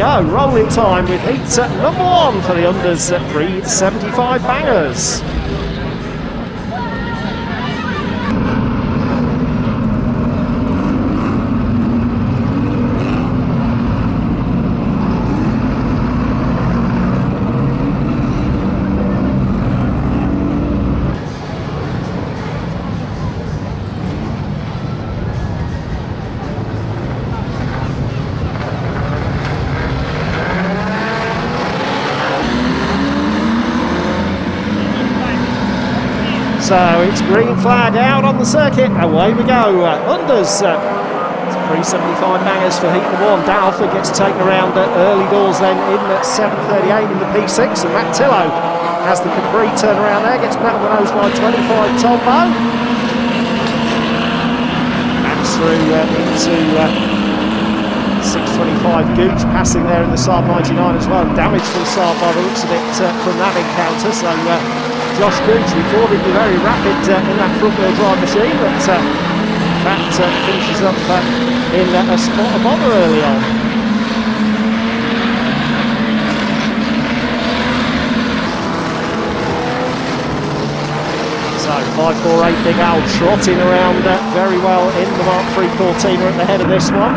Go, rolling time with heat uh, number one for the unders at 375 bangers. So it's green flag out on the circuit. Away we go. Uh, unders. Uh, 375 bangers for heat one. Dan Alford gets taken around at early doors then in at 7.38 in the P6. And Matt Tillo has the Capri turnaround there. Gets met on the nose by 25 Tombo. And through uh, into uh, 625 Gooch passing there in the Saab 99 as well. Damage from Saab by the looks of it uh, from that encounter. So uh, Josh Gooch, we thought he'd be very rapid uh, in that front wheel drive machine, but uh, in fact uh, finishes up uh, in uh, a spot above her early on. So 548 Big Al trotting around uh, very well in the Mark 3 Cortina at the head of this one.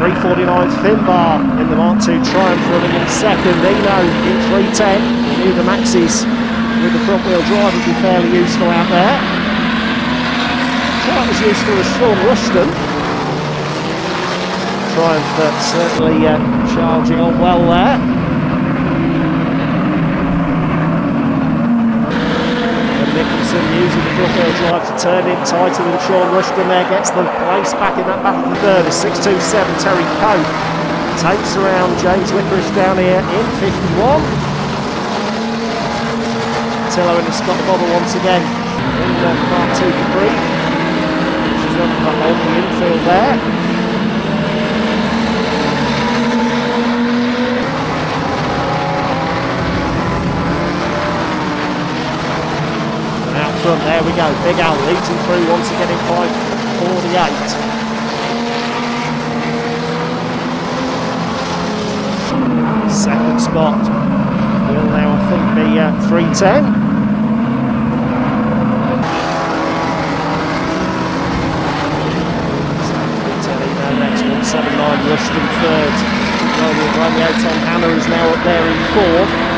349 Finbar in the Mark 2 Triumph running in second. Eno in 310. He knew the Maxis with the front wheel drive would be fairly useful out there. Quite as useful as Sean Rushton. Triumph uh, certainly uh, charging on well there. Nicholson using the front wheel drive to turn in tighter than Sean Rushton there, gets the place back in that battle for third. Is 627 Terry Cope takes around James Licorice down here in 51. Tillo in the spot bobble once again in the Mark 2 Capri. She's on the, on the infield there. And out front, there we go. Big Al leads him through once again in 5.48. Second spot will now, I think, be uh, 310. Seven nine Rushton third. Romeo, Romeo Tom Hannah is now up there in fourth.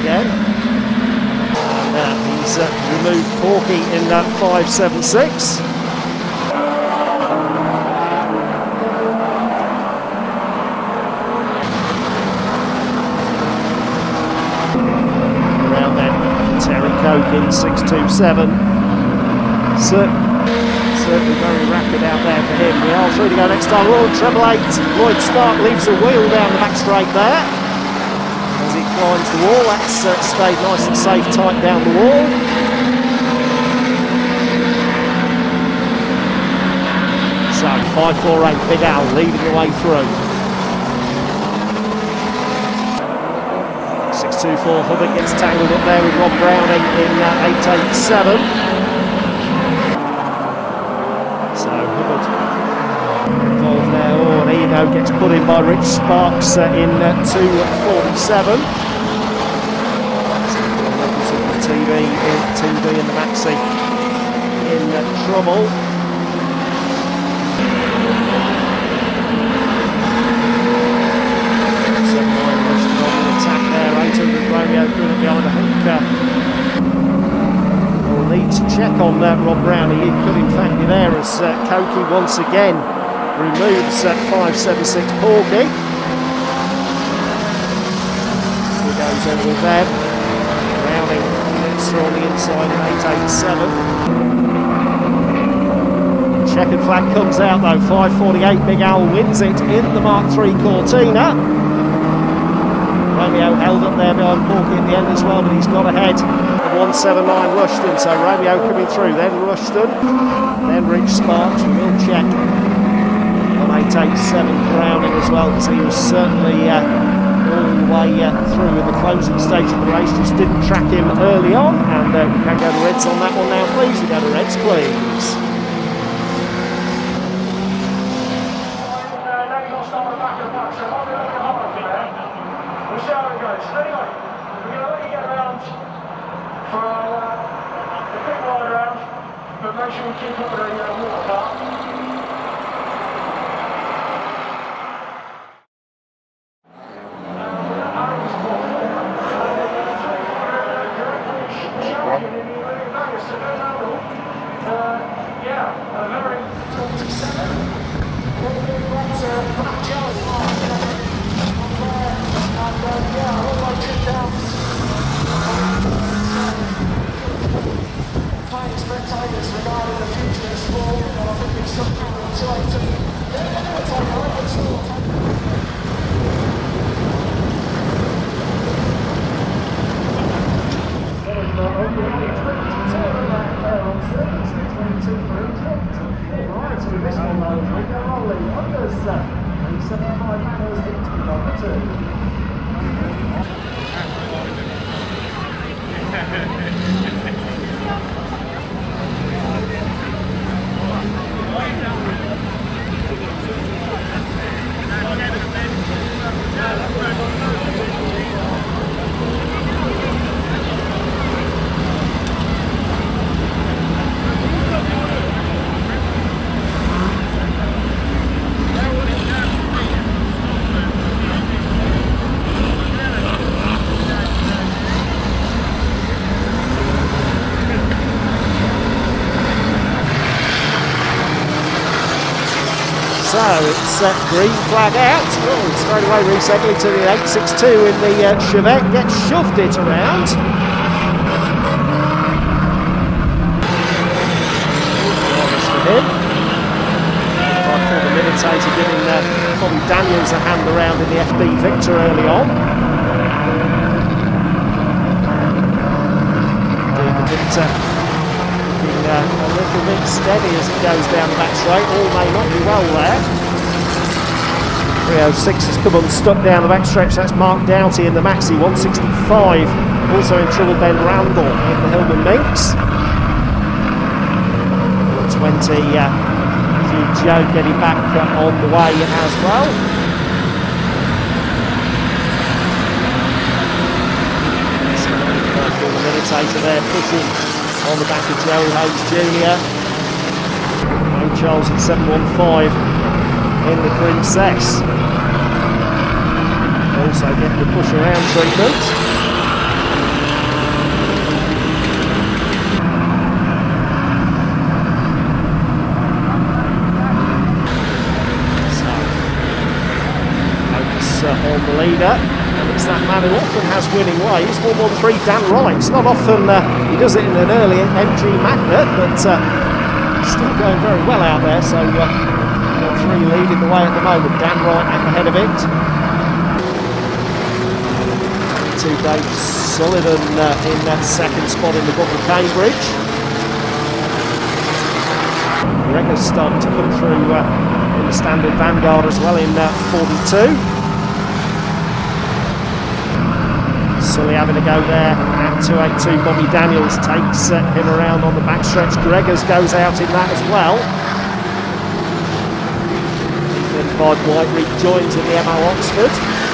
again. And uh, he's removed Corky in that 576. 2.7. Cer certainly very rapid out there for him. Riel's to go next time. Oh, treble eight. Lloyd Stark leaves a wheel down the back straight there. As he climbs the wall, that's uh, stayed nice and safe tight down the wall. So 548 Big Al leading the way through. 224. Hubbard gets tangled up there with Rob Browning in uh, 887. So Hubbard involved there. Oh, and Eno gets put in by Rich Sparks uh, in uh, 247. So the TV, TV and the Maxi in uh, trouble. Seven line rushed on the attack there. 800 Romeo Greener behind. I think uh, we'll need to check on uh, Rob Brown. He could in fact be there as uh, Koki once again removes uh, 576 Porky. He goes over with them. Browning gets on the inside in 887. Checkered flag comes out though, 5.48, Big Al wins it in the Mark III Cortina. Romeo held up there behind Porky at the end as well, but he's got ahead of 179 Rushton, so Romeo coming through, then Rushton, then Rich Sparks, we will check on 887 Browning as well, because he was certainly uh, all the way uh, through in the closing stage of the race, just didn't track him early on, and uh, we can go to Reds on that one now, please, we go to Reds, please. Uh, green flag out. Oh, straight away resettling to the 862 in the uh, Chevette. Gets shoved it around. I thought the Militator giving uh, Bobby Daniels a hand around in the FB Victor early on. Indeed, the Victor uh, a little bit steady as it goes down the back straight. All may not be well there. 306 has come unstuck down the back stretch. That's Mark Doughty in the Maxi 165. Also in trouble, Ben Randall in the Hillman Minx. 20, uh, Joe getting back uh, on the way as well. There pushing on the back of Joe Hayes Jr. Charles at 715 in the Princess. Also getting the push around treatment. Uh, on the leader. And it's that man who often has winning ways. 113 Dan. It's not often uh, he does it in an early MG Magnette, but uh, still going very well out there. So uh, three leading the way at the moment. Dan Wright at the head of it. To Dave Sullivan uh, in that second spot in the book of Cambridge. Gregor's starting to come through uh, in the standard Vanguard as well in uh, 42. Sully having a go there at 282. Bobby Daniels takes uh, him around on the backstretch. Gregors goes out in that as well. Five White rejoins in the MO Oxford.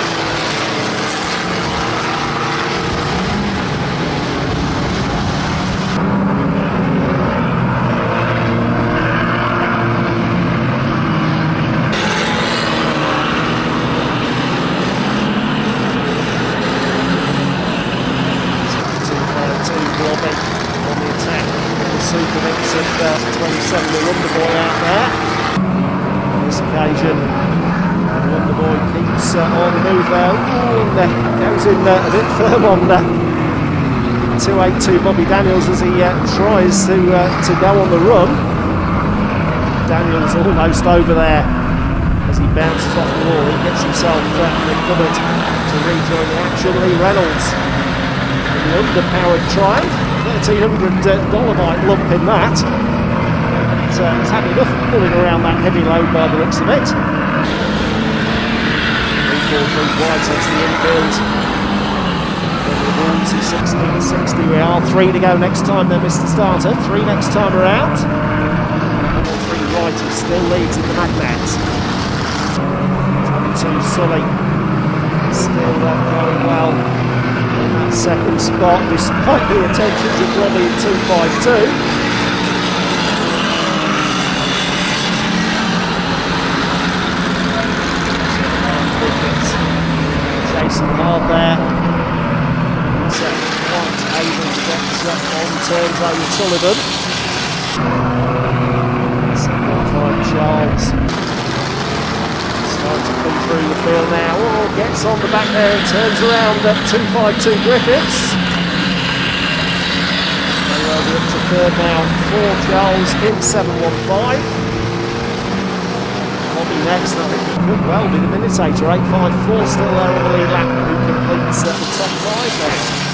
In uh, a bit firm on uh, 282 Bobby Daniels as he uh, tries to uh, to go on the run. Daniels almost over there as he bounces off the wall. He gets himself uh, recovered to rejoin the action. Lee Reynolds the underpowered triumph. $1,300 Dolomite lump in that. But, uh, he's had enough pulling around that heavy load by the looks of it. 3 4 3 wide, takes the infield. Wolseley 16 60 we are. Three to go next time then, Mr. Starter. Three next time around. Three righty still leads in the Magnette. 22 Sully still uh, going well in that second spot despite the attentions of Robbie in 252. Jason Hard there on turns over Sullivan. Second time Charles. Starting to come through the field now. Oh, gets on the back there and turns around at 252 Griffiths. They over up to third now. Four Charles in 715. It could well be the Minutator. 854 still there on the lead lap who completes at the top five there.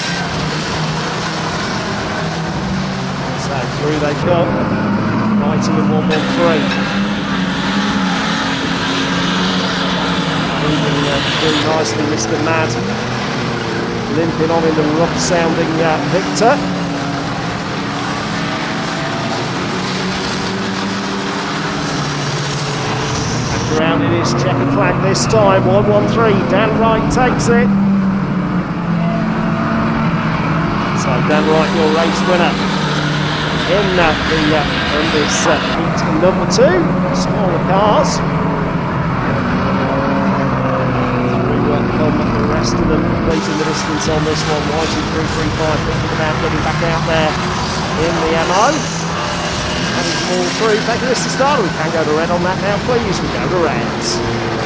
through they come. Mighty in 113. Moving uh, through nicely, Mr. Mad. Limping on in the rough sounding uh, Victor. And around it is checkered flag this time. 113. Dan Wright takes it. So Dan Wright, your race winner in uh, the uh, in this uh, heat number two, smaller cars. Through the rest of them completing the distance on this one. Whitey 335 thinking about getting back out there in the MO. And all through. Thank you, Mr. Starter. We can go to red on that now, please. We go to reds.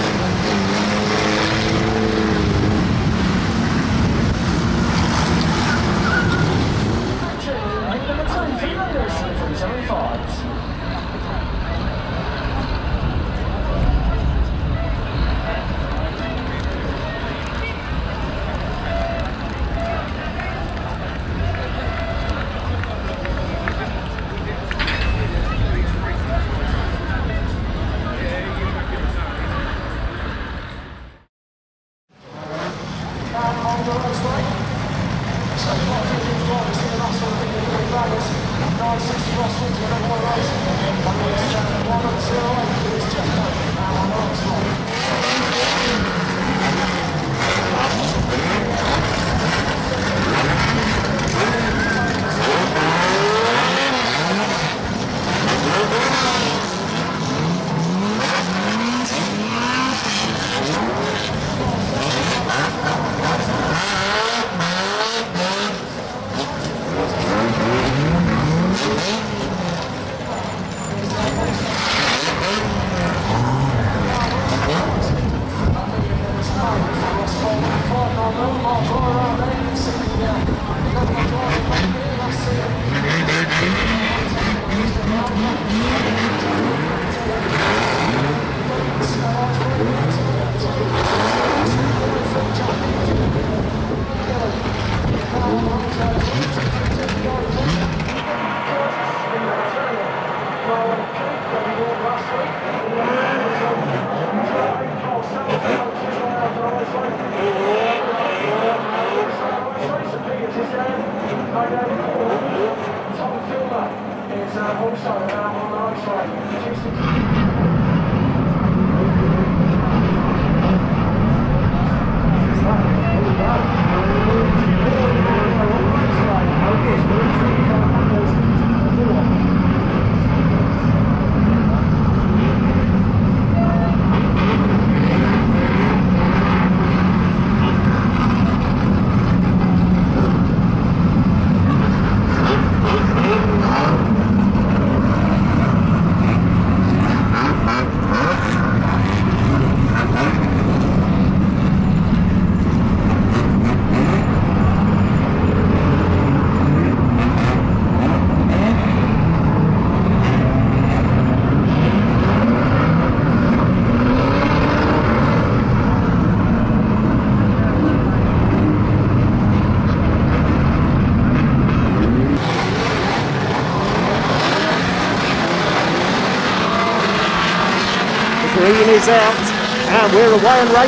side, I'm on the right side.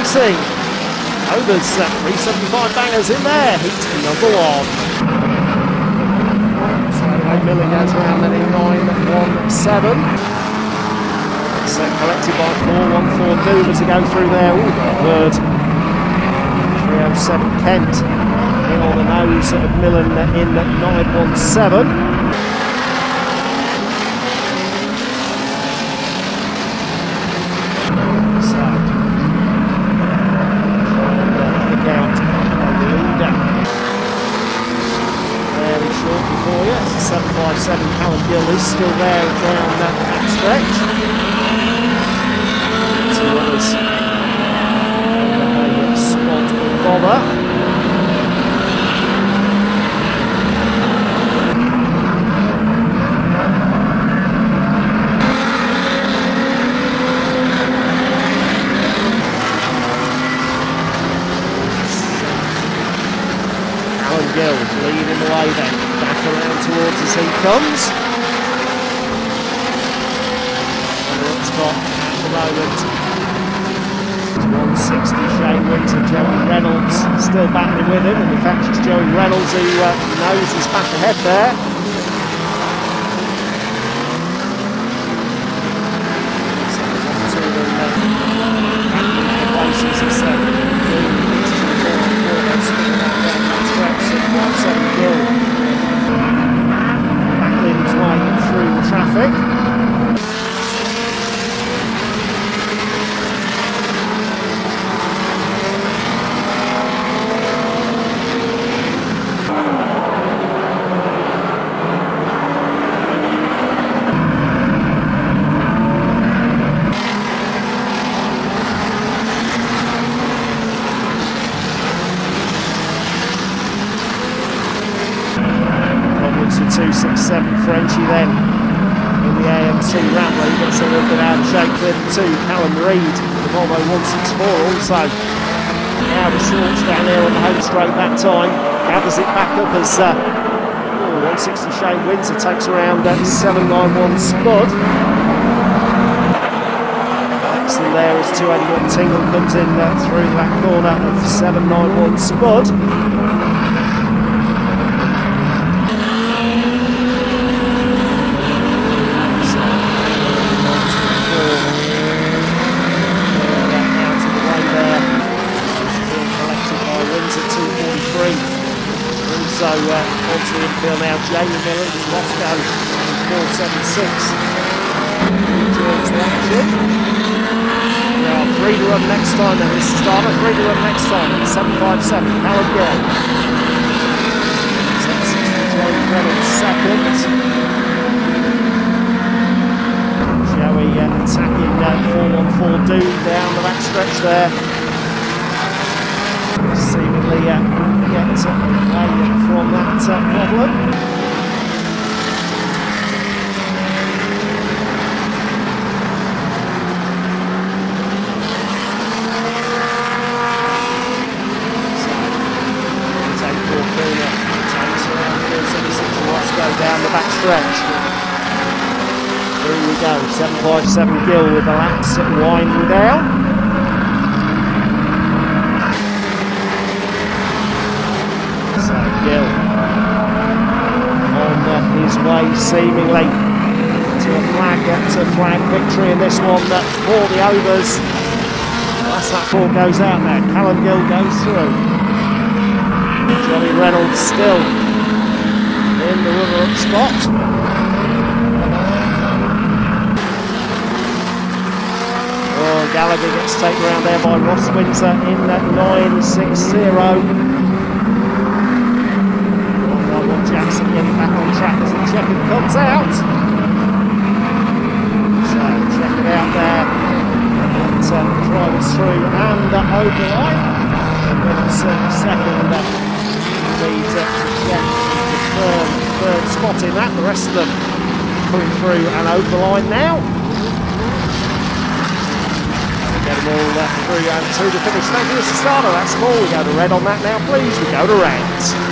Racing. Overs uh, 375 bangers in there, heat number one. Milling goes around in 917. So collected by 414 Doom as they go through there. Ooh, third. 307 Kent in on the nose of Millen in 917. Gill is still there down that back stretch. Two others a spot bother. Alan Gill leading the way then around towards as he comes. Another spot at the moment. 160 Shane Winter, Joey Reynolds still battling with him, and in fact it's Joey Reynolds who uh, knows he's back ahead there. Frenchy then in the AMC Rambler. He gets a little bit out of shape with two. Callum Reid, the Volvo 164. Now the shorts down here on the home straight that time. Gathers it back up as uh, oh, 160 Shane Windsor takes around at 791 Spud. Excellent there as 281 Tingle comes in uh, through that corner of 791 Spud. So uh, onto the infield now, Jamie Miller, Moscow, 476. Joins the action. Now three to run next time then, this is starter, three to run next time, 757, Callum Gill. 760, Joey Reynolds second. Joey uh, attacking uh, 414 Doom down the back stretch there. Seemingly uh, get away from that problem. down the back stretch. Here we go, 757 Gill with the laps winding down. McGill on uh, his way seemingly to a flag to flag victory in this one that for the overs. That's that ball goes out there Callum Gill goes through. Johnny Reynolds still in the runner-up spot. Gallagher gets taken around there by Ross Winter in that 9 6 0. Checker comes out. So check it out there. But, uh, drives through and uh, the line. Uh, second uh, uh, get the third, third spot in that. The rest of them coming through and over line now. Get them all uh, through and to the finish. Thank you, Mr. Starter. That's all. We go to red on that now, please. We go to red.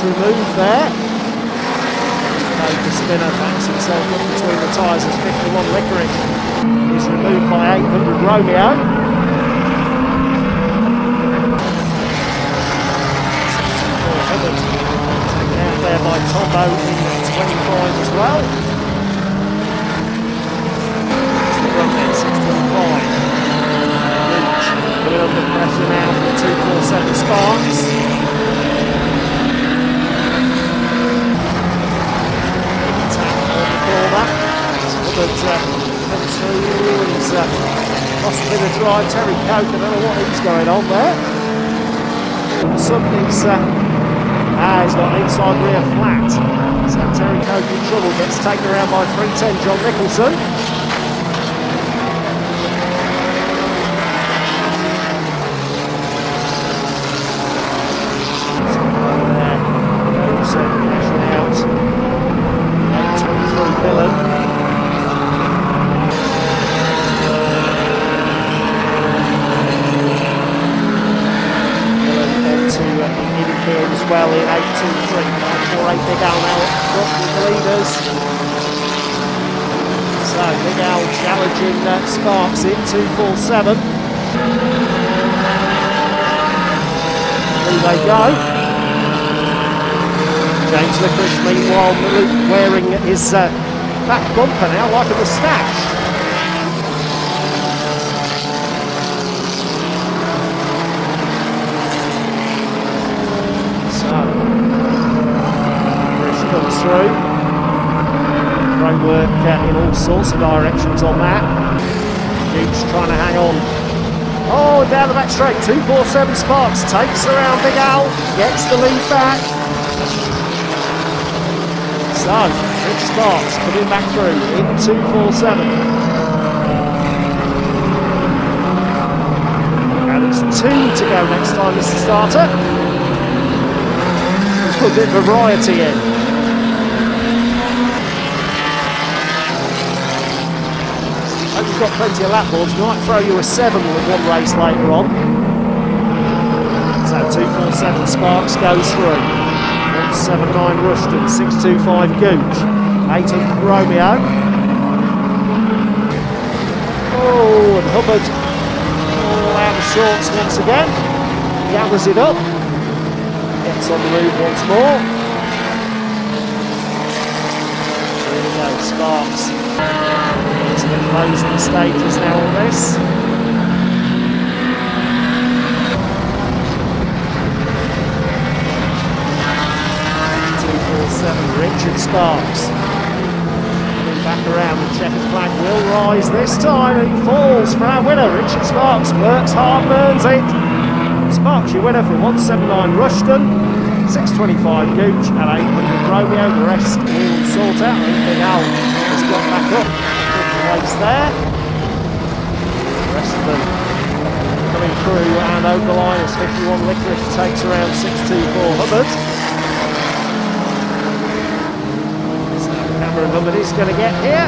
Gets removed there the spinner backs himself up between the tyres as 51 Licorice is removed by 800 Romeo. There by Tombo in 25 as well. It's the front there, 625. Putting under pressure now for 247 Sparks. But uh. Uh, lost a bit of drive. Terry Coke, I don't know what he's going on there. Something's uh, ah, he's got an inside rear flat. So Terry Coke in trouble, gets taken around by 310 John Nicholson. well in 8-2-3. 4-8 Big Al now up with the leaders. So Big Al challenging uh, Sparks in 2-4-7. Here they go. James Licorice meanwhile wearing his uh, back bumper now like a moustache. through. Great work uh, in all sorts of directions on that. Gooch trying to hang on. Oh, down the back straight, 247 Sparks takes around Big Al, gets the lead back. So, Rich Sparks coming back through in 247. And it's two to go next time as the starter. Let's put a bit of variety in. Got plenty of lap boards, might throw you a 7 with one race later on. So 247 Sparks goes through. 179 Rushton, 625 Gooch, 18 Romeo. Oh, and Hubbard all out of sorts once again. Gathers it up. Gets on the move once more. There we go, Sparks closing stages now on this. Two four seven Richard Sparks. Coming back around, the checkered flag will rise this time. He falls for our winner. Richard Sparks works hard, burns it. Sparks, your winner from 179 Rushton. 625 Gooch and 800 Romeo. The rest will sort out. Big Al has got back up place there. The rest of them coming through and over the line as 51 Licorice takes around 624 Hubbard. So Cameron Hubbard is going to get here.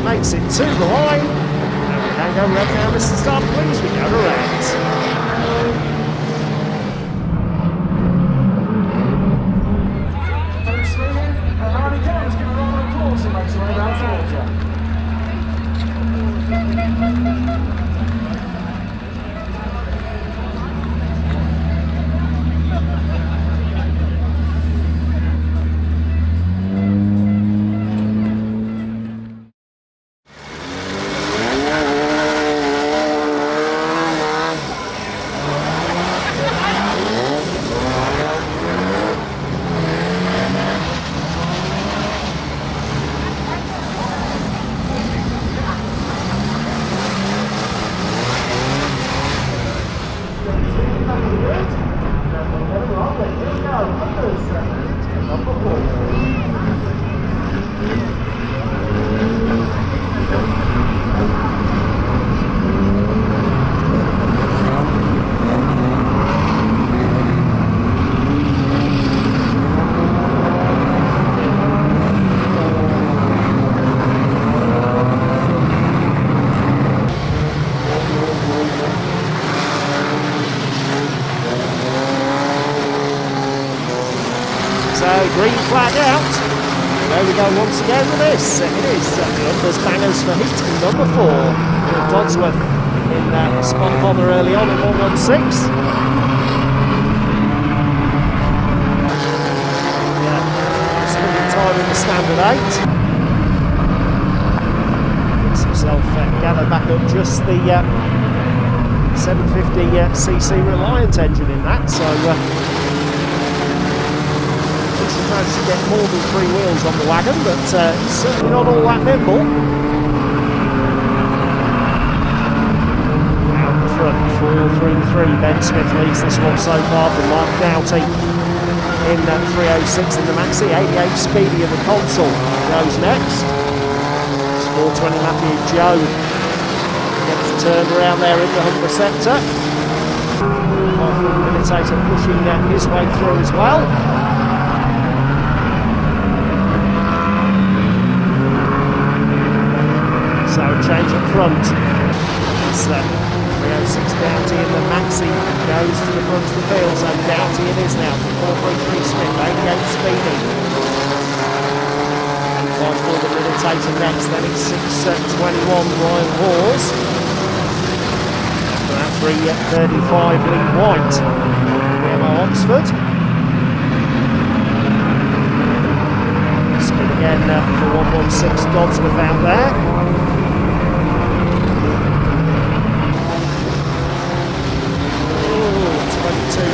Makes it to the line. And we can go red now, Mr. Starter, please. We go to red. So green flag out. There we go once again with this. It is uh, the for heat number four. Dodsworth in that spot bomber early on at 116. Yeah, time in the standard eight. Gets himself uh, gathered back up just the uh, 750 uh, Reliant engine in that. So. Uh, managed to get more than three wheels on the wagon, but uh, certainly not all that nimble. Out the front, 4-3-3, Ben Smith leads this one so far from Mark Doughty in uh, 306 in the Maxi, 88 Speedy in the Consul goes next. It's 420 Matthew Joe gets turned around there in the Humber Sceptre. Imitator pushing uh, his way through as well. So change up front. It's uh, 306 Doughty in the Maxi goes to the front of the field. So Doughty it is now. 433 Smith, 88 Speedy. And 5 for the Militator next. Then it's 621 Ryan Hawes. That 335 Lee White. BMO Oxford. Spin again uh, for 116 Dodsworth out there.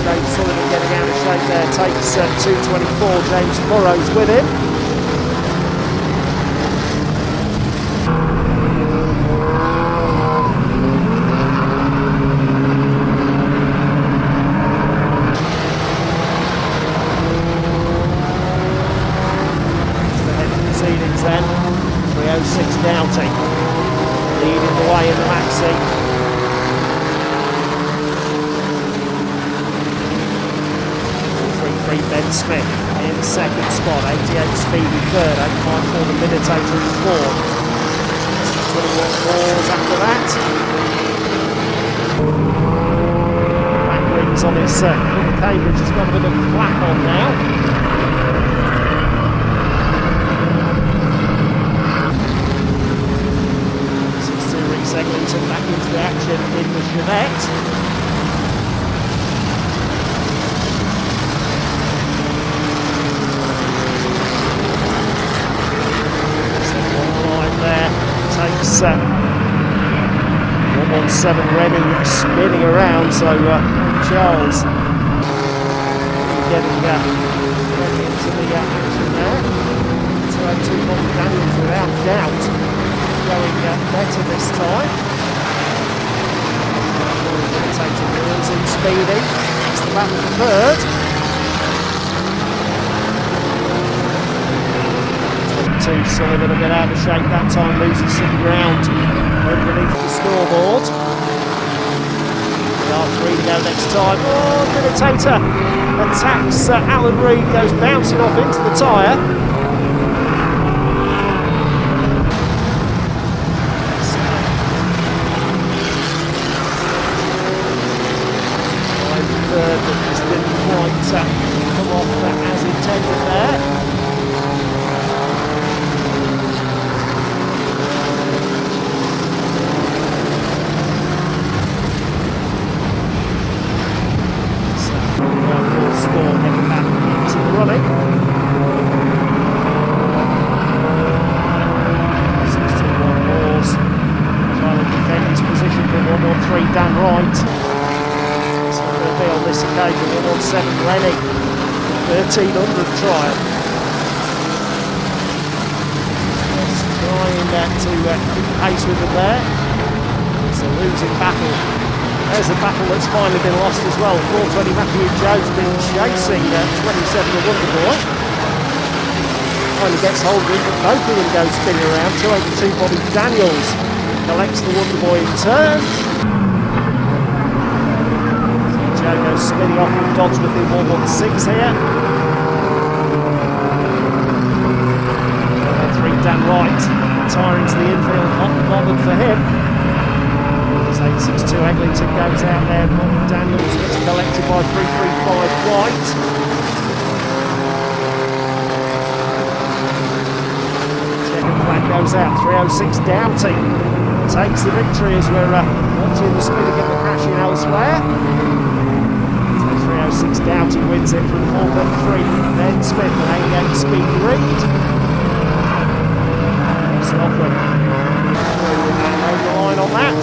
Dave Sullivan getting out of shape there, takes uh, 224, James Burrows with him. The head of proceedings then, 306 Doughty, leading the way in the Maxi. Ben Smith in second spot, 88 Speedy third, 85 for the Militator in fourth. 21 balls after that. Back wings on his uh, Cambridge has got a bit of flap on now. Reese Eglinton back into the action in the Jeanette. takes uh, 117 ready, spinning around. So uh, Charles getting, uh, getting into the action there. So uh, two Bobby Daniels without doubt going uh, better this time. Taking wheels in Speedy. It's the battle for third. Two. Sullivan a bit out of shape that time, loses some ground underneath the scoreboard. R3 to go next time. Oh, Militator attacks uh, Alan Reed, goes bouncing off into the tyre. Third, but just didn't quite uh, come off uh, as intended there. occasion, 117 Rennie, 1300 trial. Just trying uh, to uh, keep pace with them there. It's a losing battle. There's a battle that's finally been lost as well. 420 Matthew Jones been chasing uh, 27 the Wonder Boy. Finally gets hold of him, but both of them go spinning around. 282 Bobby Daniels collects the Wonder Boy in turn spinning off with Dodsworth in 116 here. Down right, tire into the infield, hot bothered for him. As 862 Eglinton goes out there, Martin Daniels gets collected by 335 White. Second flag goes out, 306 Doughty takes the victory as we're uh, watching the spinner get the crash in elsewhere. So 306 Doughty wins it from 433, then Smith and 88 Speed Reed. Scotland over the line on that.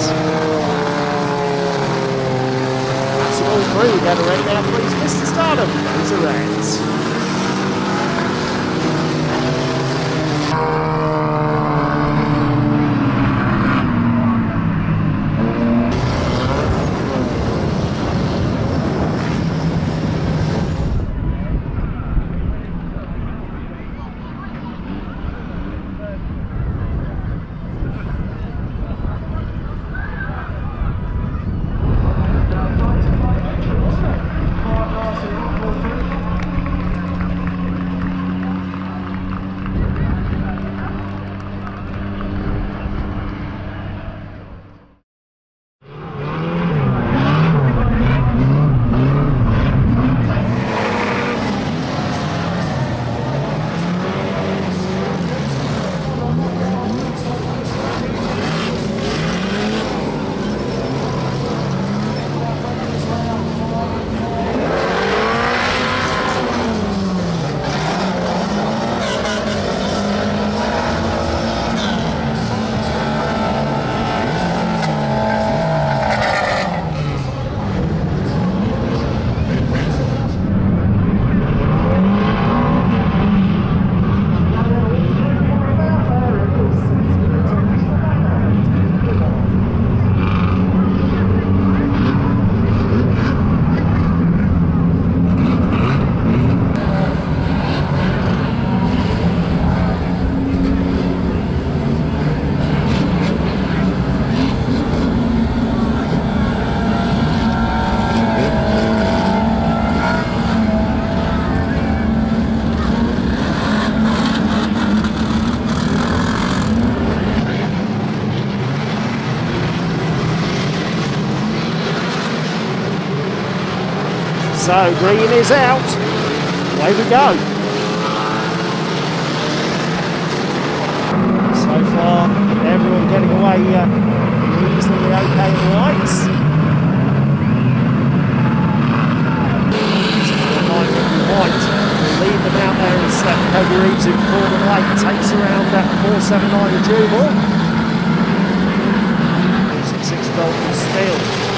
That's all go to right now, please. Mr. Stardom. These are So green is out. Away we go. So far, everyone getting away uh, reasonably okay in the lights. White lead them out there as uh, Kobe Reeves in fourth and late takes around that 479 the Jewel. 66 Dalton Steel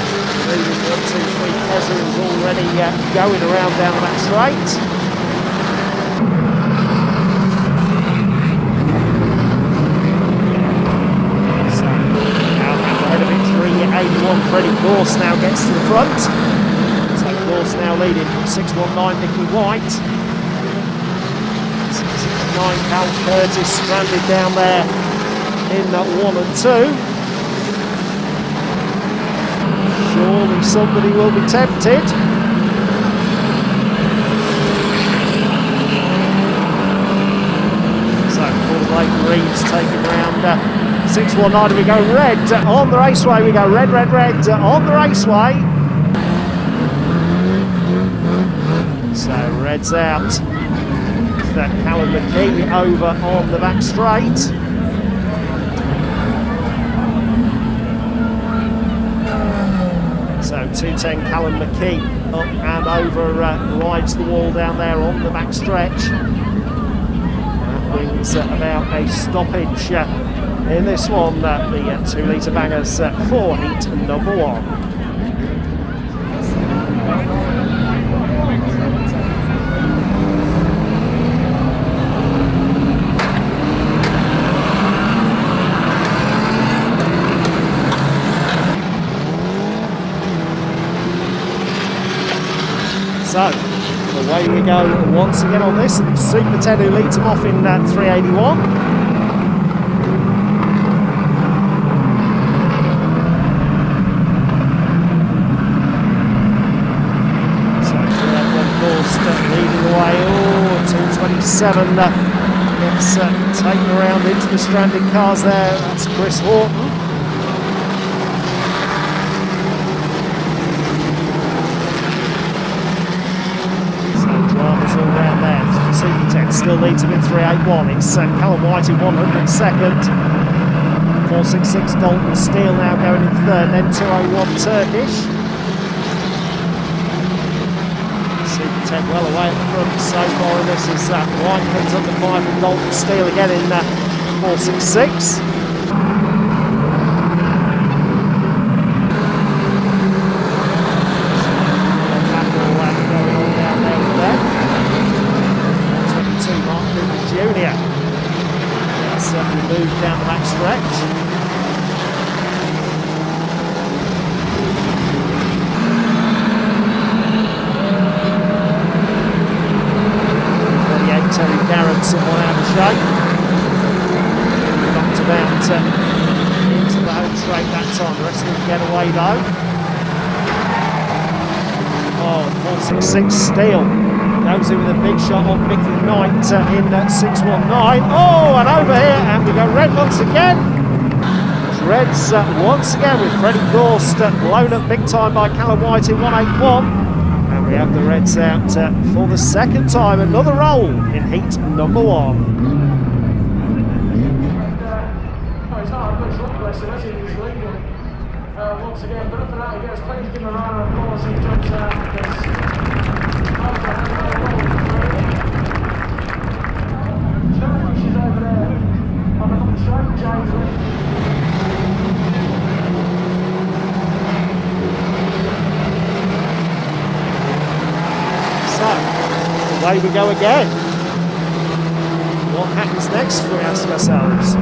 moving one, two, three. Keza is already uh, going around down that straight. So, ahead of it, 381. Freddie Gorse now gets to the front. So Gorse now leading 619 Nicky White. 669 Cal Curtis stranded down there in that one and two. Surely somebody will be tempted. So Blake Reeves taking round uh, 619 we go red on the raceway. We go red red red on the raceway. So red's out. That Callum McKee over on the back straight So 210 Callum McKee up and over, uh, rides the wall down there on the back stretch. That brings uh, about a stoppage uh, in this one, uh, the uh, two litre bangers for heat number one. So, away we go once again on this. Super Ted who leads them off in uh, 381. So, leading the way. Oh, 227 uh, gets uh, taken around into the stranded cars there. That's Chris Horton. Still leads him in 381. It's Callum White in 102nd. 466 Dalton Steel now going in third, then 201 Turkish. Super Ted well away at the front so far, and this is uh, White comes under 5 and Dalton Steel again in uh, 466. move down the back stretch. Terry Garrett somewhat out of shape. Knocked about uh, into the home straight that time. The rest of them get away though. 466 Steel goes in with a big shot on Mickey Knight uh, in uh, 619. Oh, and over here, and we go red once again. Reds uh, once again with Freddie Gorst uh, blown up big time by Callum White in 181. And we have the Reds out uh, for the second time, another roll in heat number one. Once again, but that, he gets plenty of of applause. He jumps out. So, away we go again. What happens next, we ask ourselves.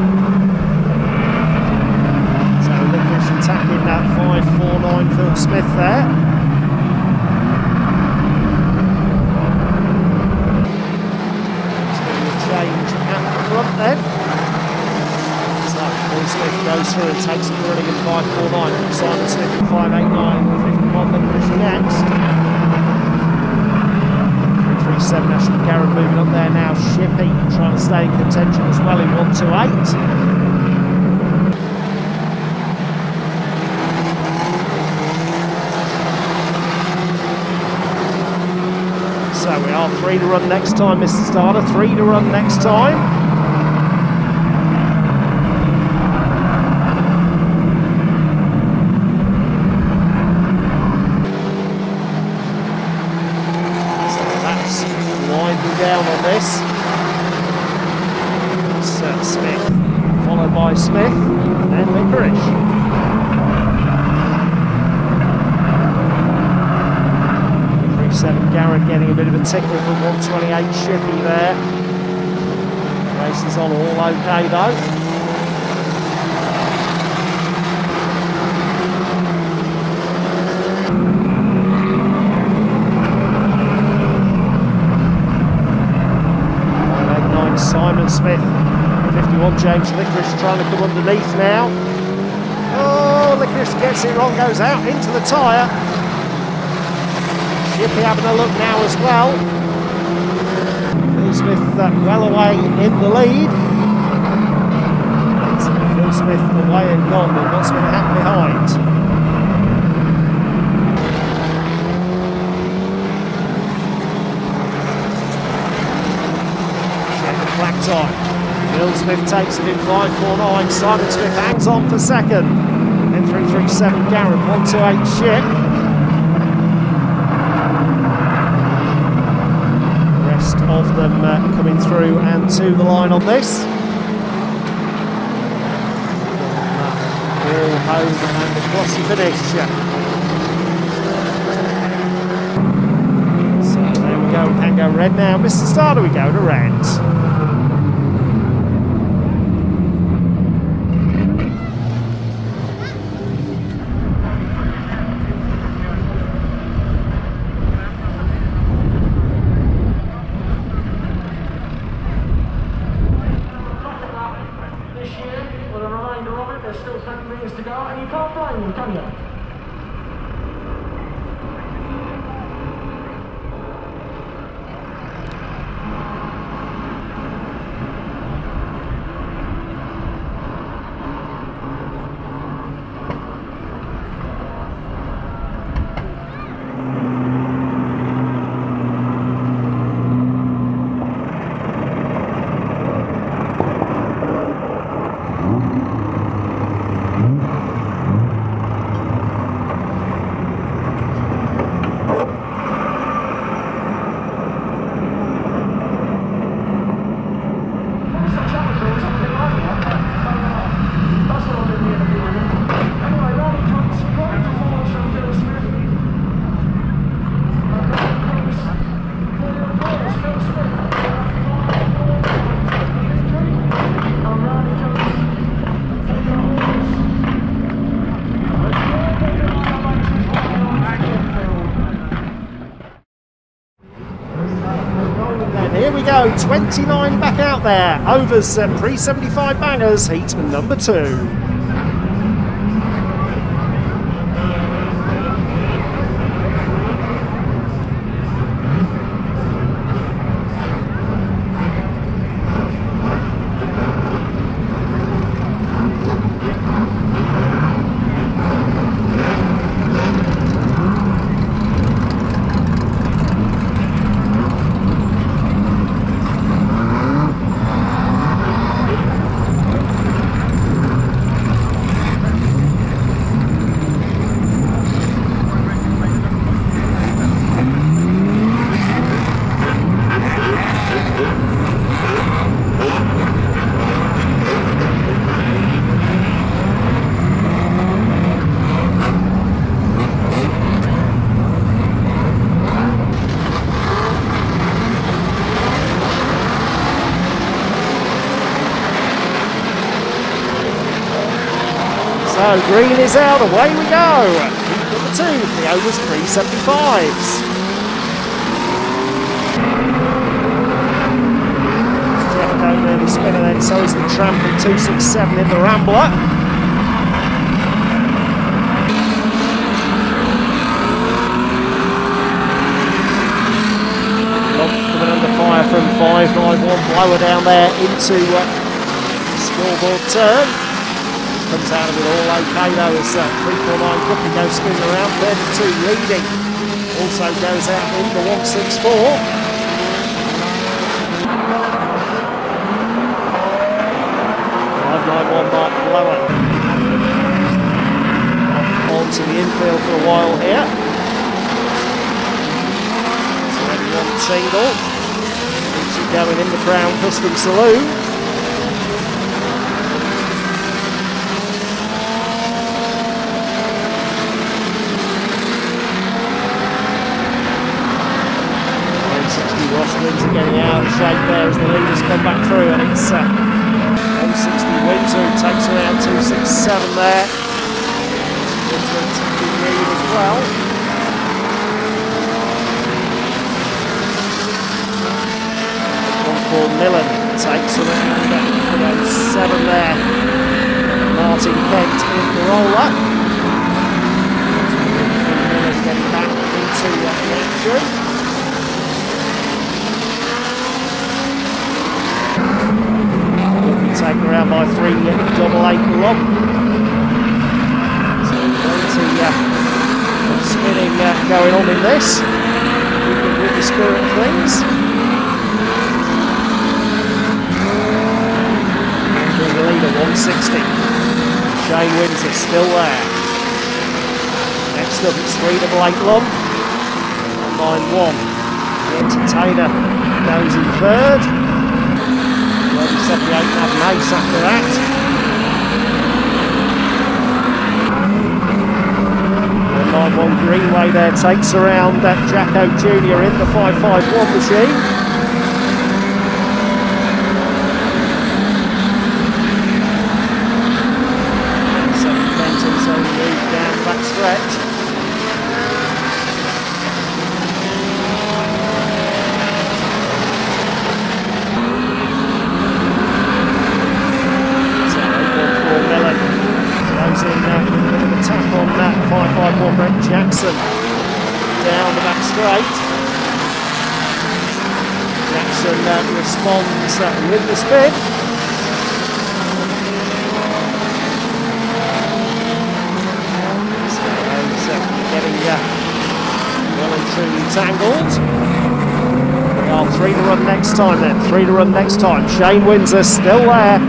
So, Licorice attacking that 549 Phil Smith there. change at the front then. Phil Smith goes through and takes it running at 549 Simon Smith at 589 51 Licorice next. 337 Ashley Garrett moving up there now. Shippy trying to stay in contention as well in 128. So we are three to run next time, Mr. Starter. Three to run next time. So that's winding down on this. It's, uh, Smith, followed by Smith, and Licorice. Seven Garrett tickle from 128 Shippy there. Race is on all okay though. Simon Smith, 51 James Licorice trying to come underneath now. Oh, Licorice gets it wrong, goes out into the tyre. Shippy having a look now as well. Phil Smith uh, well away in the lead. So Phil Smith away and gone, but what's going to happen behind? Flag time. Phil Smith takes it in 5.49. Simon Smith hangs on for second. Then 3.37 Garrett, 128 Ship. of them uh, coming through and to the line on this. All home and across the finish. So there we go, we can go red now. Mr. Starter, we go to red. 29 back out there. Overs uh, pre 75 bangers, heat number two. Green is out, away we go. Heat number two the overs 375s. Jeff Doan early spinner then, so is the Tramp in 267 in the Rambler. From 591, blower down there into uh, scoreboard turn comes out of it all okay though as uh, 349 quickly goes spinning around 32 leading. Also goes out in the 164 591 Mark Blower off onto the infield for a while here. So one single. It going in the Crown Custom Saloon Ross Windsor getting shape there as the leaders come back through and it's uh, 160 Windsor who takes around 267 there. Windsor attacking lead as well. One Millen takes around seven there. Martin Kent in the roller. Miller's getting back into the action. Taken around by three double eight lob. So plenty uh, of spinning uh, going on in this with, the spirit of things. Being the leader 160. Shane Windsor still there. Next up it's three double eight lob. Line one. The entertainer goes in third. 78 and have Mace after that. The 9-1 Greenway there takes around that Jacko Jr. in the 551 machine. Jackson down the back straight. Jackson uh, responds uh, with the spin. Uh, getting uh, well and truly tangled. Well, three to run next time then. Three to run next time. Shane Windsor still there.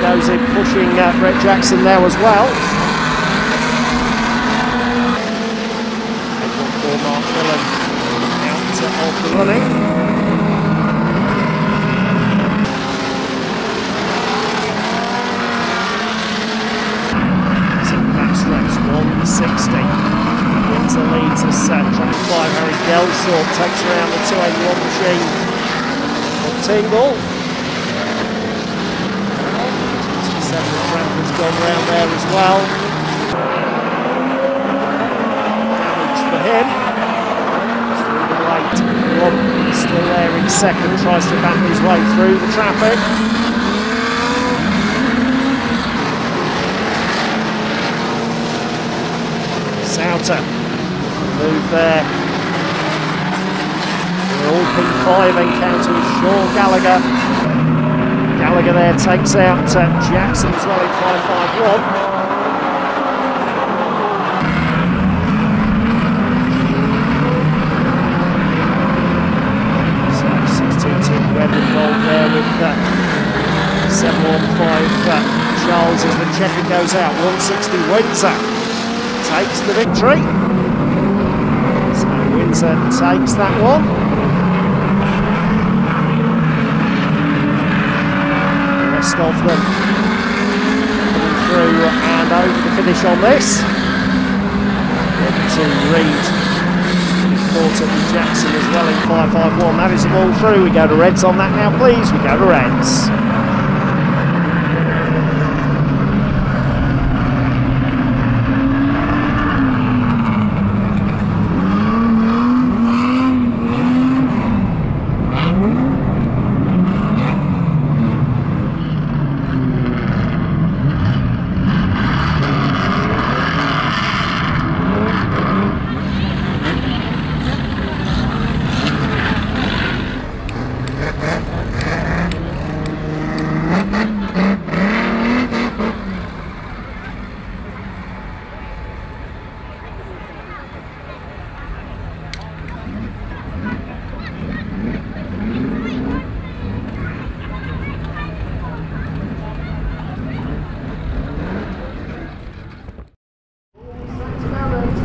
goes in pushing uh, Brett Jackson now as well. For Mark Millen out uh, of the running. So backstretch 160. Windsor leads us uh, trying to climb Harry Gelsthorpe takes around the 281 machine. Tingle Ramp has gone round there as well. him. Still there in second, tries to back his way through the traffic. Souter. Move there. The all P5 encounter with Sean Gallagher. Gallagher there takes out uh, Jackson as well in 551. Webb involved there with uh, 715 uh, Charles as the checker goes out. 160 Windsor takes the victory. So Windsor takes that one. Rest of them coming through and over the finish on this. To Reed caught Jackson as well in 551. That is the ball through. We go to Reds on that now, please. We go to Reds.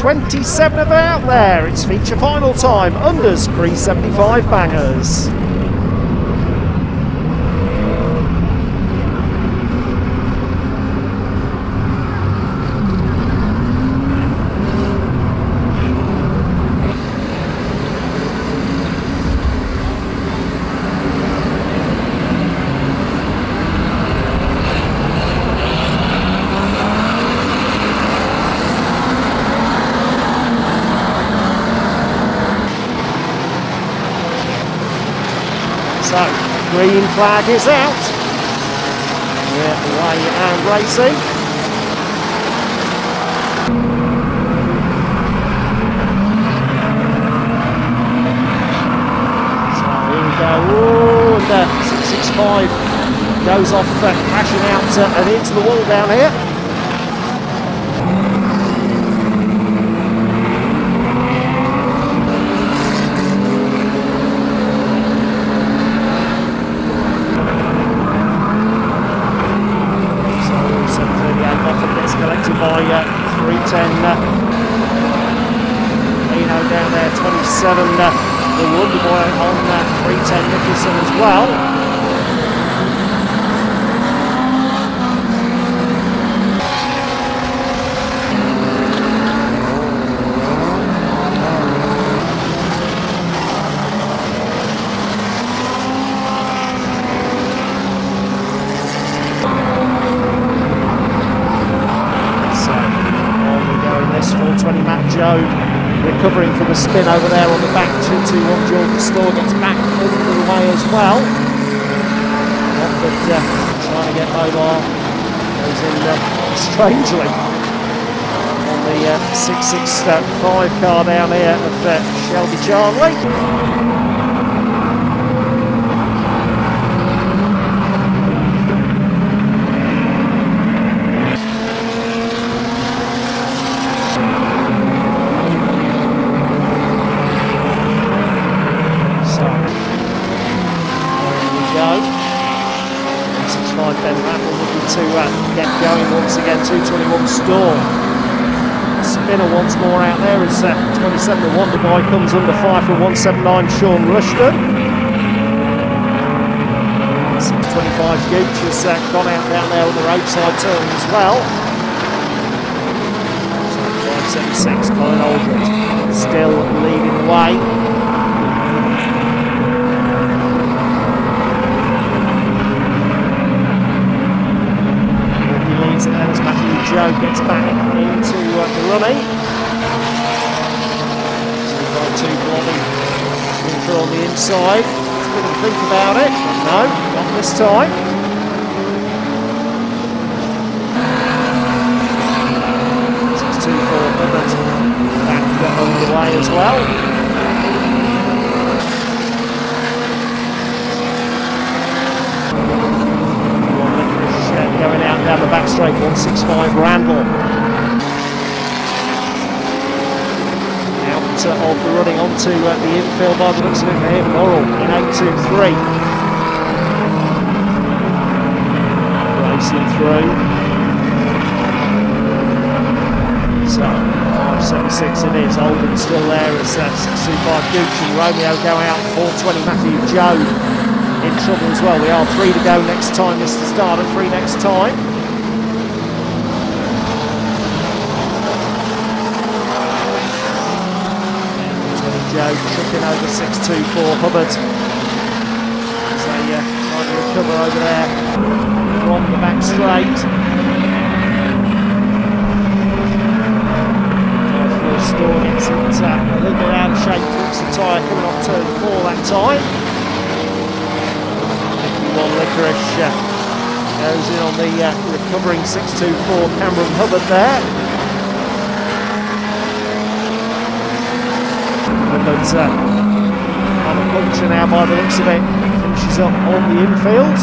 27 of out there. It's feature final time. Unders pre 75 bangers. So, green flag is out. We're away and racing. So here we go. Oh, and uh, 665 goes off, uh, crashing out uh, and into the wall down here. So 738 Moffat gets collected by uh, 310 uh, Eno down there, 27 uh, the Wonder Boy on uh, 310 Nicholson as well. So we this 420 Matt Joe recovering from a spin over there on the back 2-2-1 Jordan Store gets back under the way as well. Watford uh, trying to get mobile goes in uh, strangely on the uh, 665 car down here of uh, Shelby Charlie. So, there we go. 165 Ben Randall looking to uh, get going once again. 221 Storm. Spinner once more out there as uh, 27 the Wonder Boy comes under fire from 179 Sean Rushton. 625 Gooch has uh, gone out down there on the roadside turn as well. So 576 Colin Aldred still leading the way. He leads it then as Matthew Joe gets back into uh, the running. two blobby in through on the inside. Bit think about it. No, not this time. Two four Hubbard back underway as well. going out down the back straight, 165 Randall. Out uh, of the running onto uh, the infield by the looks of it him, Morrell in 823. Racing through. So, 576 it is, Oldham still there as uh, 625 Gooch and Romeo go out, 420 Matthew Joe in trouble as well. We are three to go next time, Mr. Starter, three next time. Tripping over 624 Hubbard. As they uh, try to recover over there. From the back straight. Storm, it's uh, a little bit out of shape, flips the tyre coming off turn four that time. One Licorice uh, goes in on the uh, recovering 624 Cameron Hubbard there. Hubbard uh, on a puncture now by the looks of it, finishes up on the infield.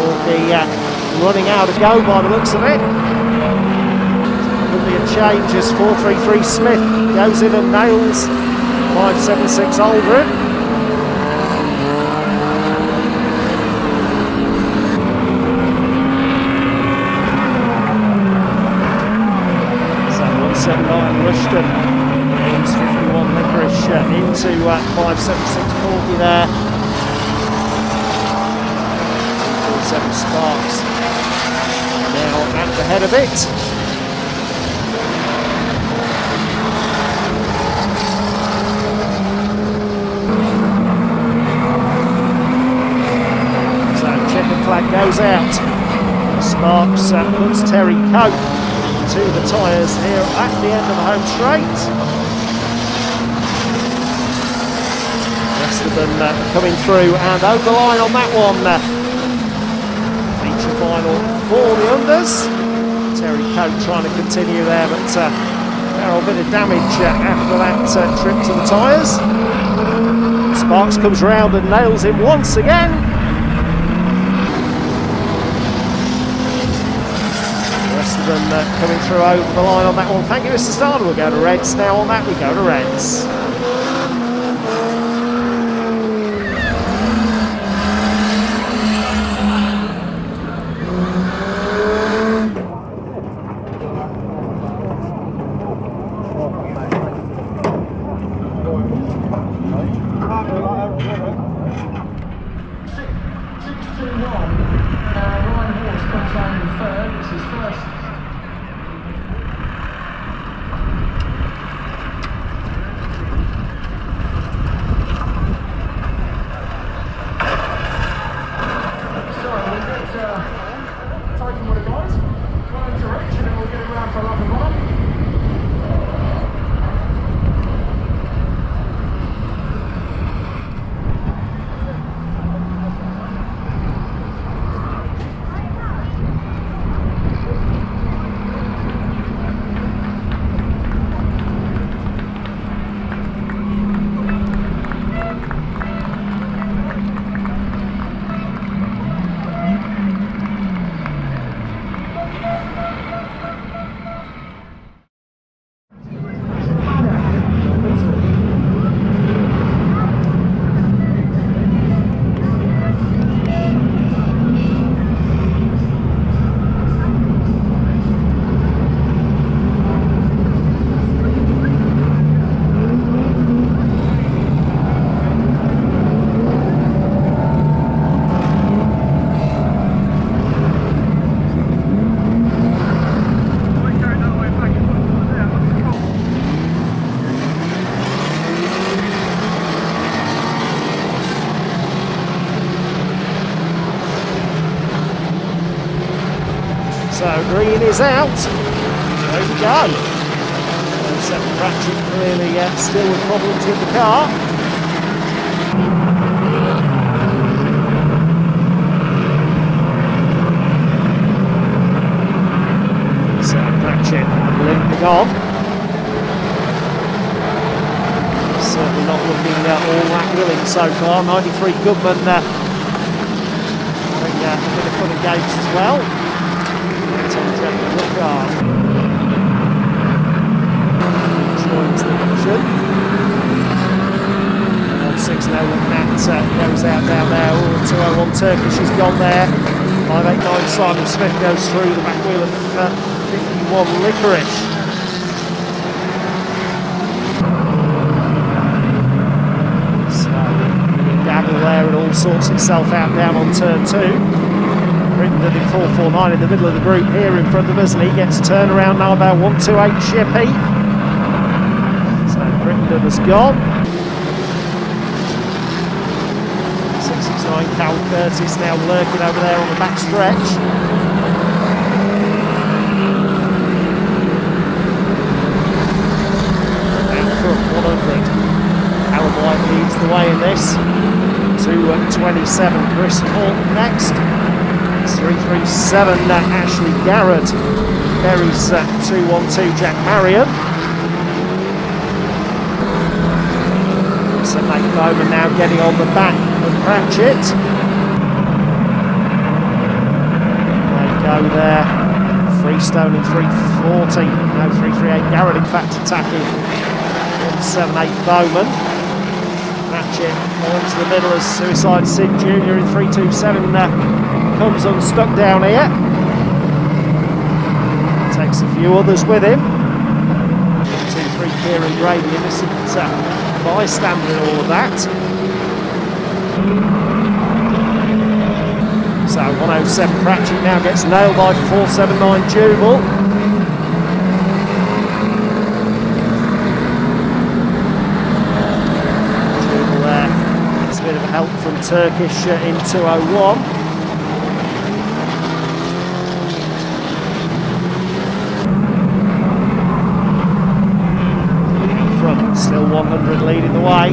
Will be uh, running out of go by the looks of it. Could be a change as 433 Smith goes in and nails 576 Aldred. Rushton. Ames 51 Licorice uh, into uh, 576 Corky there. 247 Sparks now of. So checkered flag goes out. Sparks uh, puts Terry Cope to the tyres here at the end of the home straight. Rest of them uh, coming through and over the line on that one. Feature final for the unders. Trying to continue there, but uh, a bit of damage uh, after that uh, trip to the tyres. Sparks comes round and nails him once again. Less of them coming through over the line on that one. Thank you, Mr. Starter. We'll go to Reds now. On that, we go to Reds. Is out. There we go. Seven Ratchet clearly uh, still with problems with the car. Seven Ratchet limping on. Certainly not looking uh, all that willing so far. 93 Goodman uh, having uh, a bit of fun and games as well. Jeffrey joins the action. On 6 0 Nat uh, goes out down there. Oh, 201 Turkish has gone there. 589 Simon Smith goes through the back wheel of uh, 51 Licorice. All sorts itself out down on turn two. Crittenden in 449 in the middle of the group here in front of us, and he gets turned around now about 128 Chippy. So Crittenden has gone. 669 Cal Curtis now lurking over there on the back stretch. Out front 100. White leads the way in this. 227 Chris Hall next. 337 uh, Ashley Garrett. Berry's uh, 212 Jack Marion. So Nate Bowman now getting on the back of Pratchett. They go there. Freestone in 340. No, 338. Garrett in fact attacking 178 Bowman. Pratchett into the middle as Suicide Sid Jr. in 327 uh, comes unstuck down here. Takes a few others with him. 2 3 Kieran Gray, the innocent uh, bystander in all of that. So 107 Pratchett now gets nailed by 479 Jubal. Jubal there gets a bit of help from Turkish uh, in 201. front, still 100 leading the way.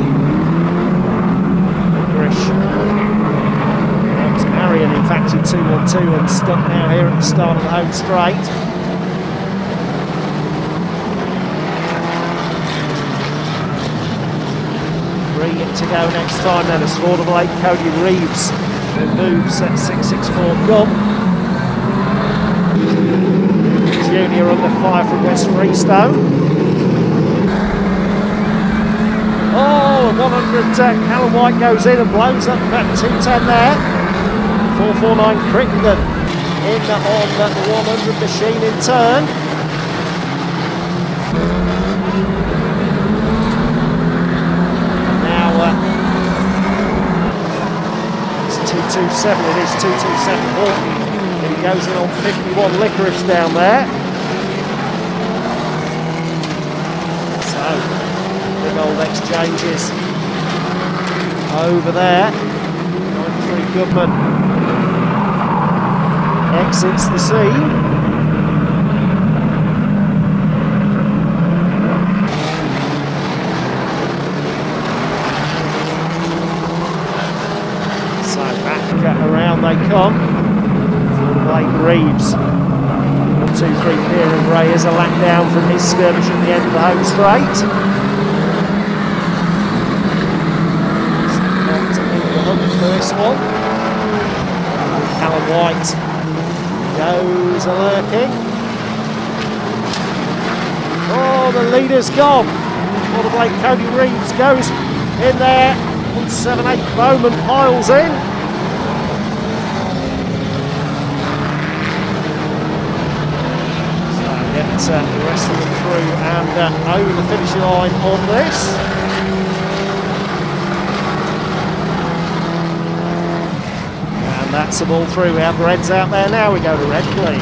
Marion, in fact, in 212 and stuck now here at the start of the home straight. To go next time then as Ford of Lake Cody Reeves moves at 664 gone. Junior under fire from West Freestone. Oh, 100, uh, Callum White goes in and blows up at 210 there. 449 Crittenden in on the 100 machine in turn. Now uh, it's 227, it is 227 Horton. And he goes in on 51 Licorice down there. Old exchanges over there. 93 Goodman exits the back around they come Blake Reeves. One, two, three, Kieran Ray is a lap down from his skirmish at the end of the home straight. Not in the hunt one. Callum White goes lurking. Oh, the leader's gone. For the Blake Cody Reeves goes in there. 178 Bowman piles in. Uh, the rest of them through and uh, over the finishing line on this. And that's them all through. We have Reds out there now. We go to Red, please.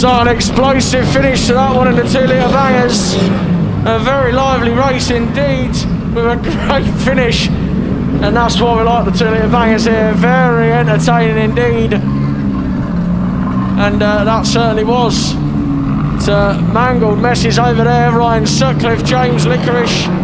So an explosive finish to that one in the two litre bangers. A very lively race indeed, with a great finish. And that's why we like the two litre bangers here. Very entertaining indeed. And uh, that certainly was. Mangled messes over there. Ryan Sutcliffe, James Licorice.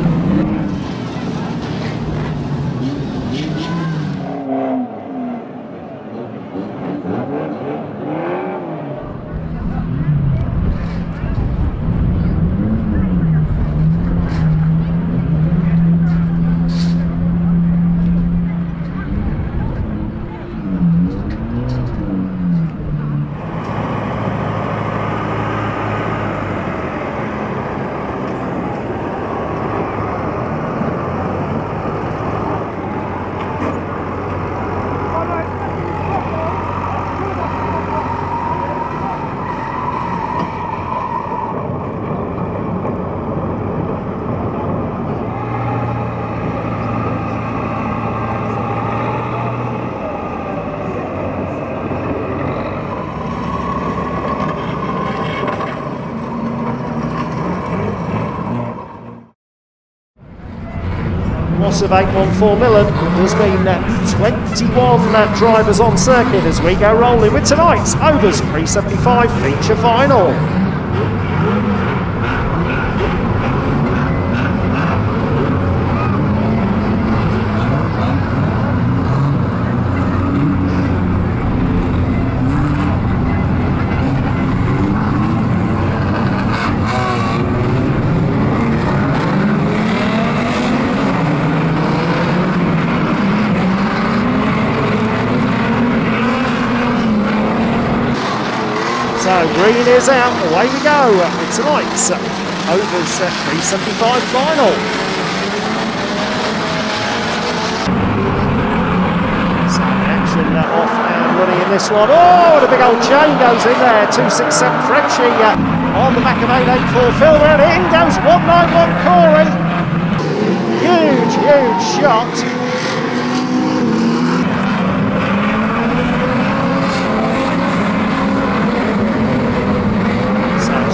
Of 814 Millen. There's been uh, 21 uh, drivers on circuit as we go rolling with tonight's Overs Pre 75 feature final. So green is out, away we go tonight's Overs uh, 375 final. Action off and running in this one. Oh, the big old chain goes in there. 267 Frenchie uh, on the back of 884 Phil, and in goes 191 Corey. Huge, huge shot.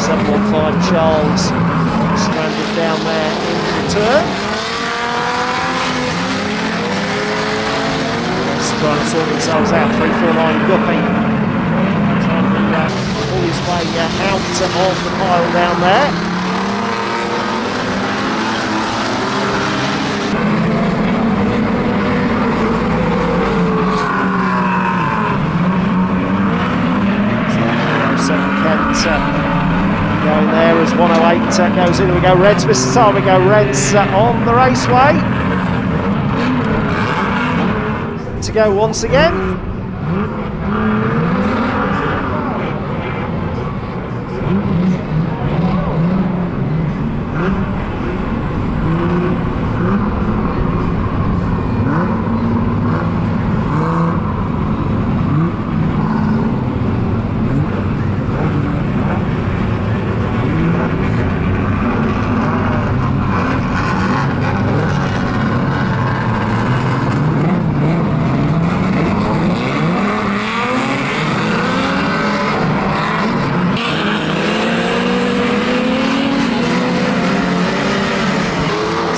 So 715 Charles stranded down there in the turn. Trying to sort themselves out. 349 Guppy. Trying to uh, pull his way uh, out of the pile down there. Seven Kent uh, going there as 108 uh, goes in. We go Reds, Mr. Time. We go Reds uh, on the raceway. To go once again.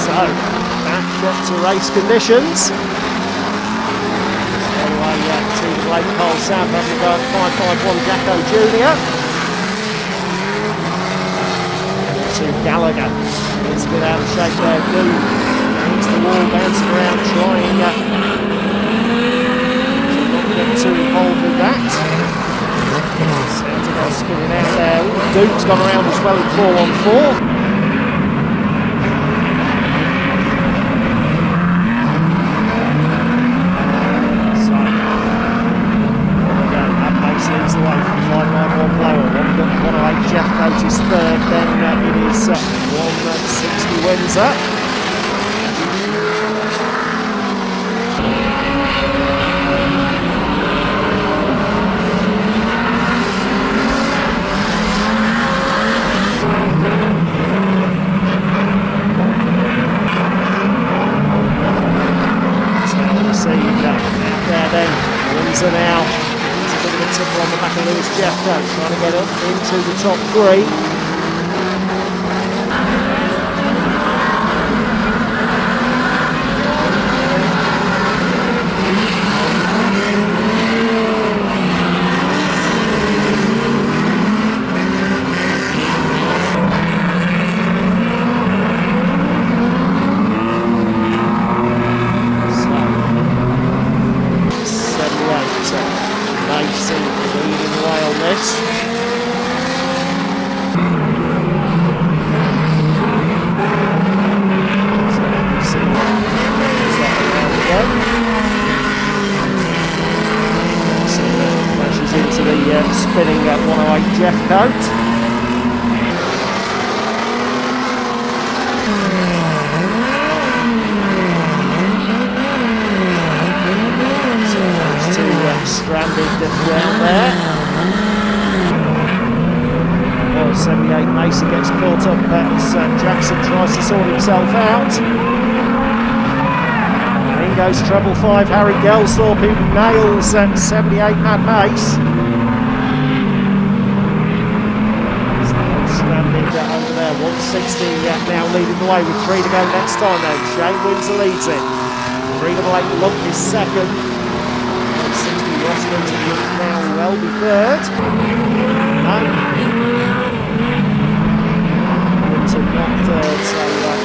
So, back to race conditions. All the way uh, to the Blake Cole South, having a 551 Jacko Jr. To Gallagher. It's a bit out of shape there, Goon. Hits the wall, bouncing around, trying uh, to not get too involved with that. Santiago spinning out there. Duke's gone around as well in 4 on 4. Gelsthorpe, who nails uh, 78 Mad Mace. Stranded uh, over there, 160 uh, now leading the way with three to go next time though. Shane Windsor leads it. Three to Blake Lump is second. 60 Rosman to now well be third. Windsor not third, so uh,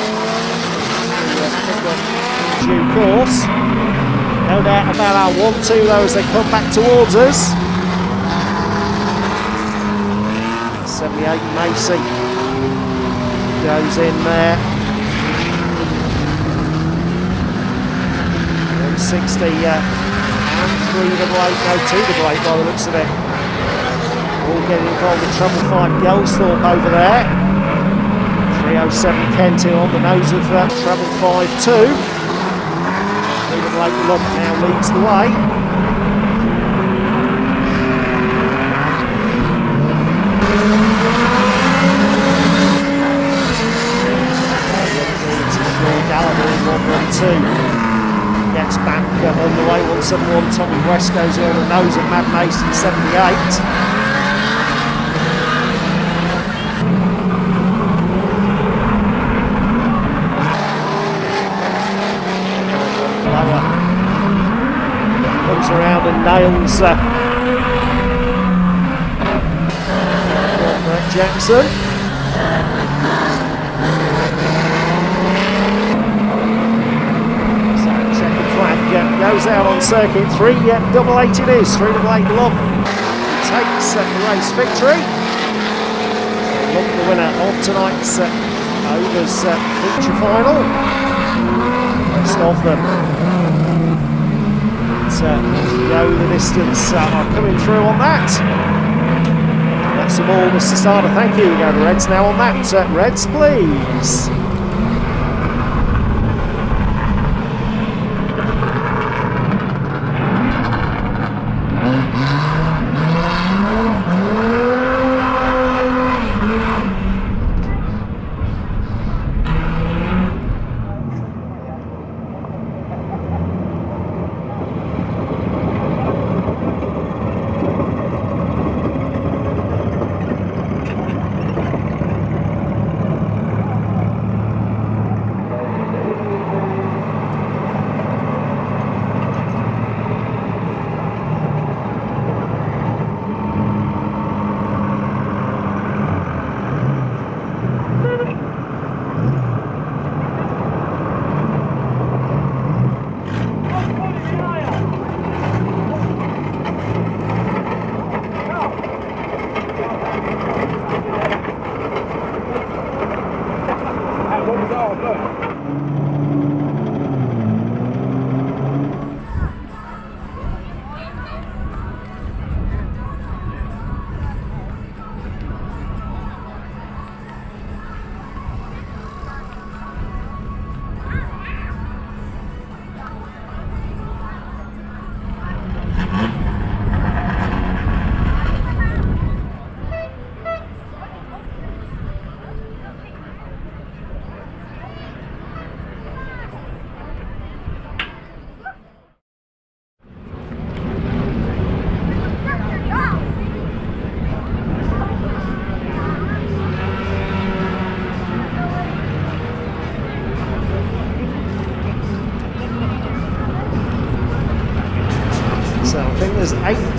in due course. No doubt about our 1-2 though as they come back towards us. 78 Macy goes in there. 160 uh, and 3 to Blake, no 2 to Blake by the looks of it. All getting involved with trouble 5 Gelsthorpe over there. 307 Kent on the nose of uh, treble 5 2. 3 to Blake Lump now leads the way. Gallagher in 112 gets back uh, underway 171 Tommy West goes on the nose of Mad Mason 78 and nails uh, Brett Jackson Second flag uh, goes out on circuit three, uh, double eight it is, three double eight Lump takes uh, the race victory. Lump the winner of tonight's uh, Overs uh, feature final. Rest of them uh, go the distance uh, are coming through on that. That's the ball, Mr. Starter. Thank you. We go to Reds now on that. Uh, Reds, please.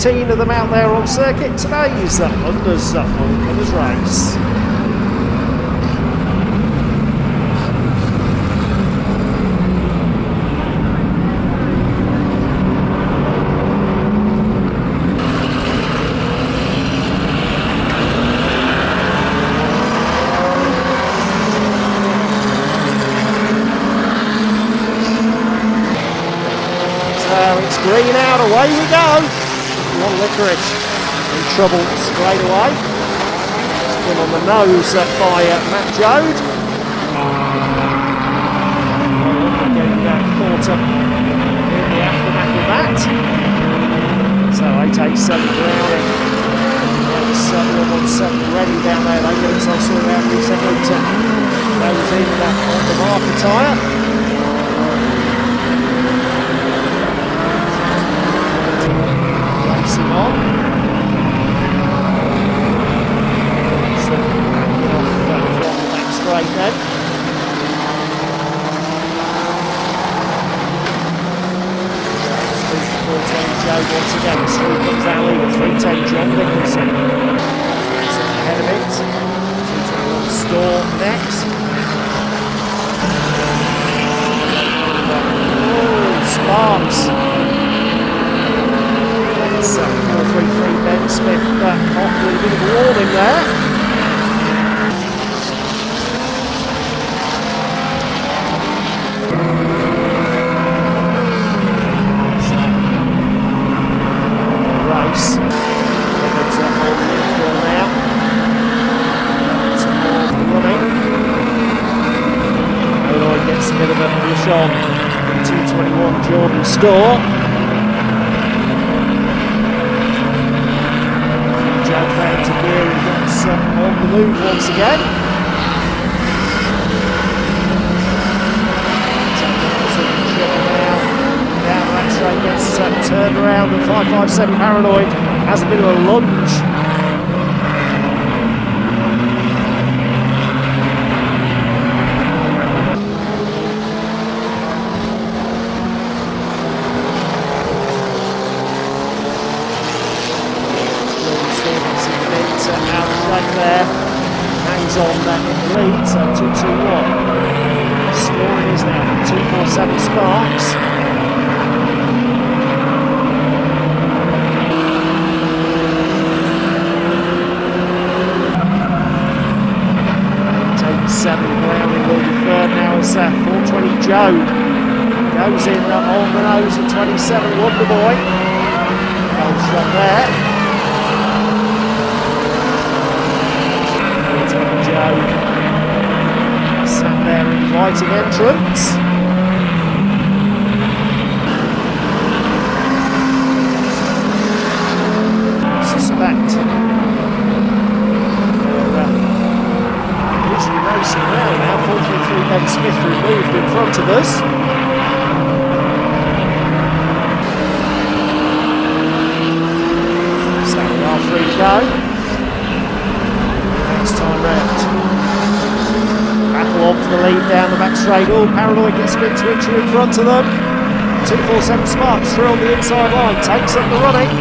18 of them out there on circuit today's uh, Unders uh, Unders race. So it's green out, away we go. One licorice in trouble straight away. Spin on the nose uh, by uh, Matt Jode. Getting uh, caught up in the aftermath of that. So So 887 Browning. It's uh, 117 ready down there. They get themselves sorted out. Reset Luton goes in uh, on the marker tyre. Racing So, off back straight then. Speed for 410 Joe once again. Through comes our leader. 310 John Nicholson. So ahead of it. 221 Storm next. Oh, Sparks. Uh, 433 Ben Smith off with a bit of a warning there. race. It's a whole field now. Some more for the running. Illinois gets a bit of a push on. 221 Jordan score. Joe Fountain here and gets uh, on the move once again. Down that uh, around and 557 Paranoid has a bit of a lunge. Jordan Stevens in the mid, uh, out right there. Hangs on uh, in the lead, so 2 2 1. Scoring is now 247 Sparks. Take seven Browning will be third now as uh, 420 Joe goes in uh, on the nose at 27 Wonder Boy. Goal shot there. 420 Joe sat there inviting entrance. Suspect. They're, uh, Usually racing well now. 433 Ben Smith removed in front of us. So we are free to go. Next time round. Battle on for the lead down the back straight. Oh, Twitchy in front of them. 247 Sparks through on the inside line. Takes up the running.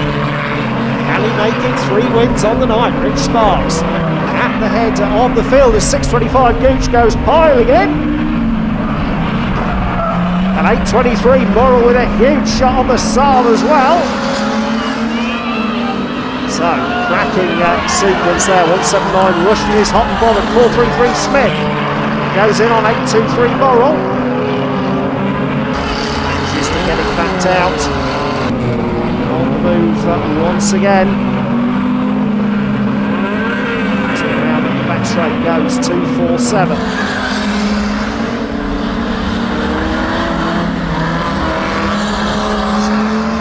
Can it? Three wins on the night. Rich Sparks at the head of the field as 625 Gooch goes piling in. And 823 Morrill with a huge shot on the Saab as well. So, cracking uh, sequence there. 179 Rushton is hot and bothered. 433 Smith goes in on 823 Morrill. Manages to get it out. On the move once again. Around at the back straight goes 247.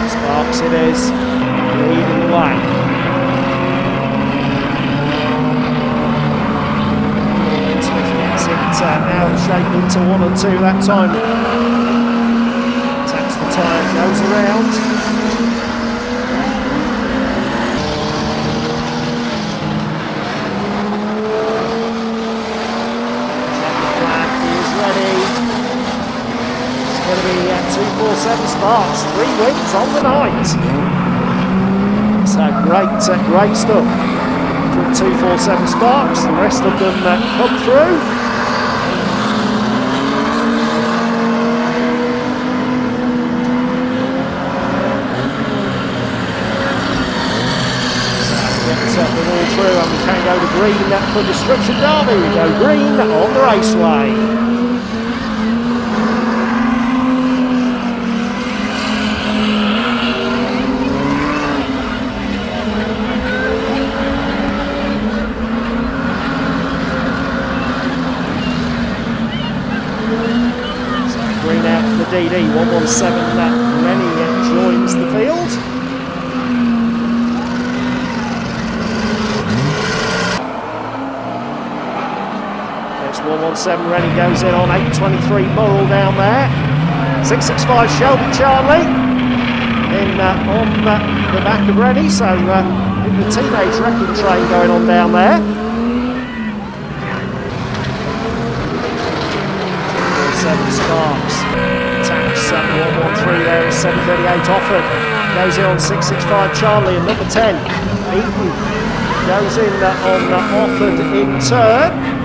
Sparks it is, leading the way. Smith gets it uh, now shaped into one and two that time. Tyre, goes around. flag is ready. It's going to be uh, 247 Sparks, three wins on the night. So great, uh, great stuff from 247 Sparks. The rest of them uh, come through. So get uh, them all through and we can go to green for Destruction Derby. We go green on the raceway. Green out for the DD, 117 that uh, joins the field. 217 Rennie goes in on 823 Murrell down there. 665 Shelby Charlie in uh, on uh, the back of Rennie, so uh, the teenage wrecking train going on down there. Seven Sparks. Taps uh, 113 there, 738 Offord. Goes in on 665 Charlie and number 10. Eaton goes in uh, on uh, Offord in turn.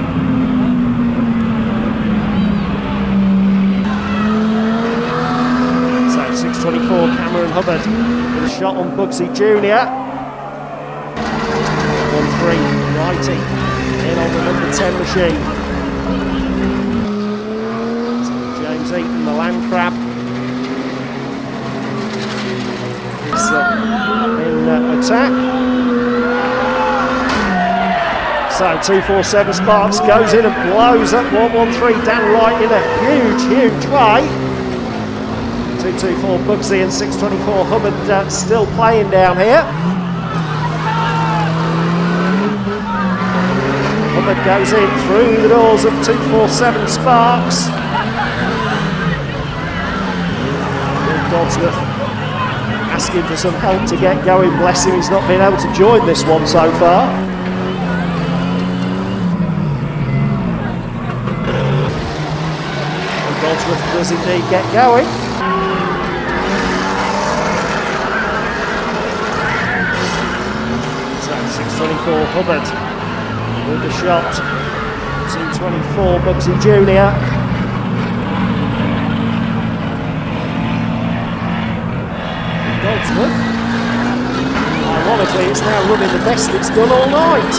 So 624 Cameron Hubbard with a shot on Bugsy Jr. 1-3 Righty in on the number 10 machine. James Eaton, the land crab, uh, in uh, attack. So 247 Sparks goes in and blows up 113 Dan Wright in a huge, huge way. 224 Bugsy and 624 Hubbard uh, still playing down here. Hubbard goes in through the doors of 247 Sparks. Dodsworth asking for some help to get going. Bless him, he's not been able to join this one so far. And Dodsworth does indeed get going. So 624 Hubbard with the shot. 224 Bugsy Jr. Goldsmith. Ironically, it's now running the best it's done all night.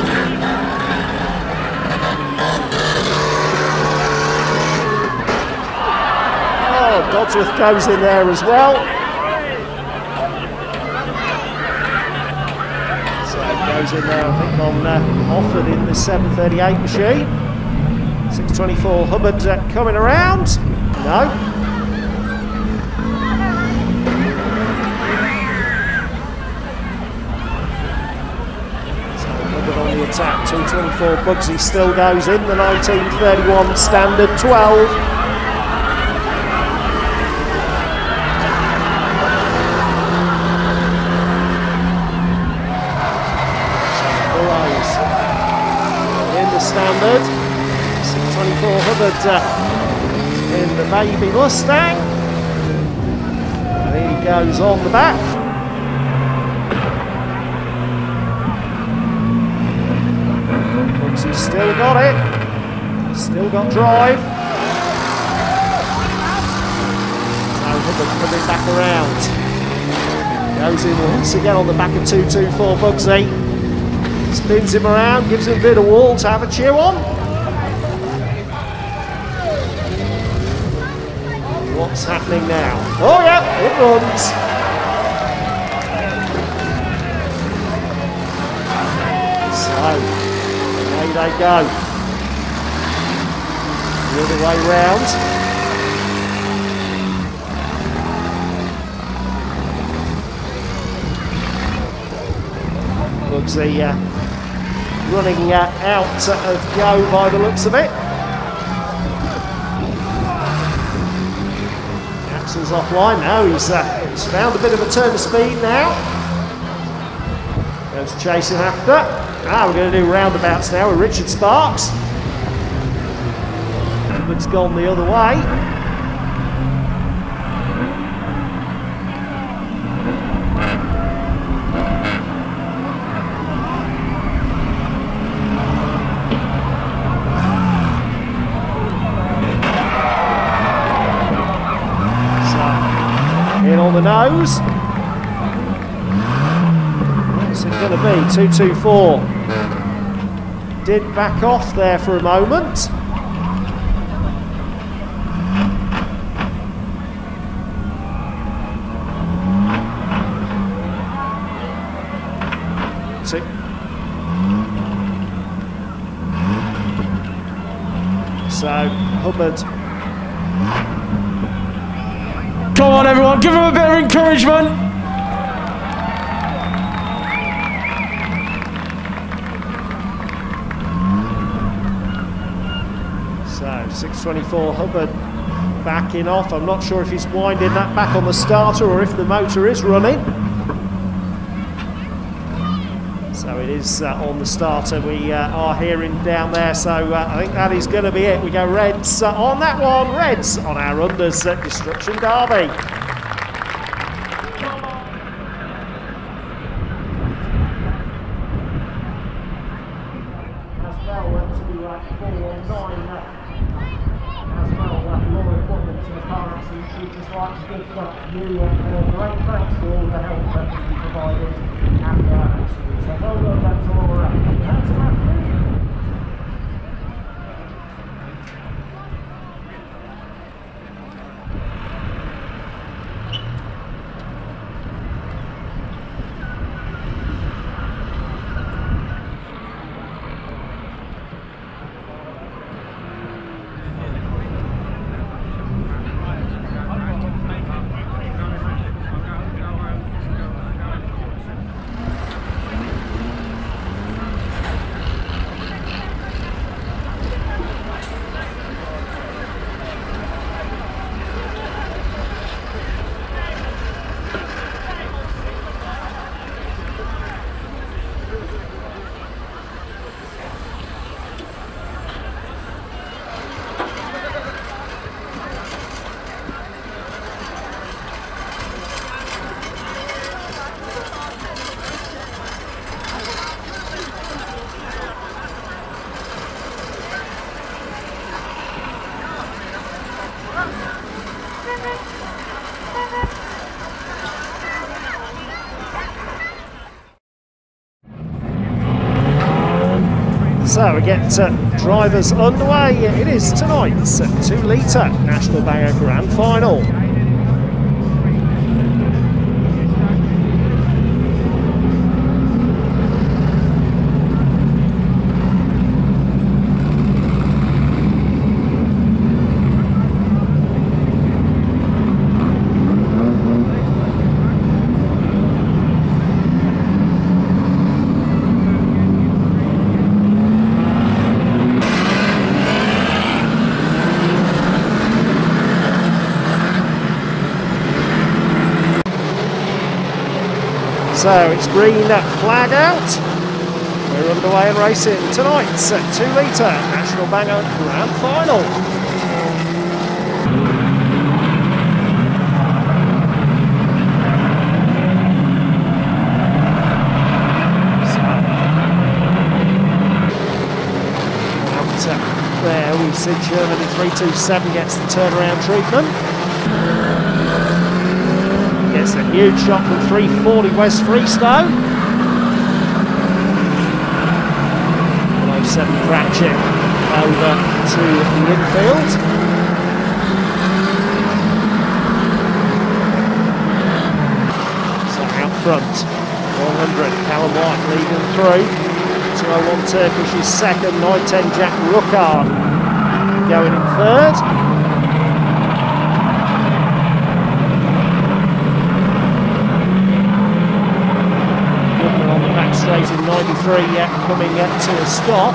Oh, Dodsworth goes in there as well. So it goes in there, I think, on uh, Offord in the 738 machine. 624 Hubbard uh, coming around. No, Hubbard on the attack. 224 Bugsy still goes in the 1931 standard 12. Burrows in the standard. 624 in the baby Mustang. And he goes on the back. He's still got it. Still got drive. So Hubbard coming back around. Goes in once again on the back of 224 Bugsy. Spins him around, gives him a bit of wall to have a cheer on. What's happening now? Oh yeah, it runs. So, away they go. The other way round. Bugsy uh, running uh, out of go by the looks of it. Axel's offline now. He's, uh, he's found a bit of a turn of speed now. Goes chasing after. Ah, we're going to do roundabouts now with Richard Sparks. Hubbard's gone the other way. Nose. What's it going to be? 224. Did back off there for a moment. So Hubbard Come on, everyone, give him a bit of encouragement. So 624 Hubbard backing off. I'm not sure if he's winding that back on the starter or if the motor is running. So it is uh, on the starter we uh, are hearing down there. So uh, I think that is going to be it. We go Reds uh, on that one. Reds on our unders at Destruction Derby. As well went to uh, 419 uh, as well. Uh, more equipment to the car accident. We'd just like to give uh, you uh, a great thanks for all the help that you provided after our accident. So well done, back to Laura. And to Matthew. So we get uh, drivers underway. It is tonight's 2 litre National Banger Grand Final. So it's green flag out. We're underway in racing tonight's 2 litre National Banger Grand Final. Uh, there we see Germany 327 gets the turnaround treatment. Huge shot from 340 West Freestone. 107 Cratchit over to Linfield. So out front, 100 Callum White leading through. 201 Turkish is second, 910 Jack Ruckard going in third. race 93 yet coming yet to a stop.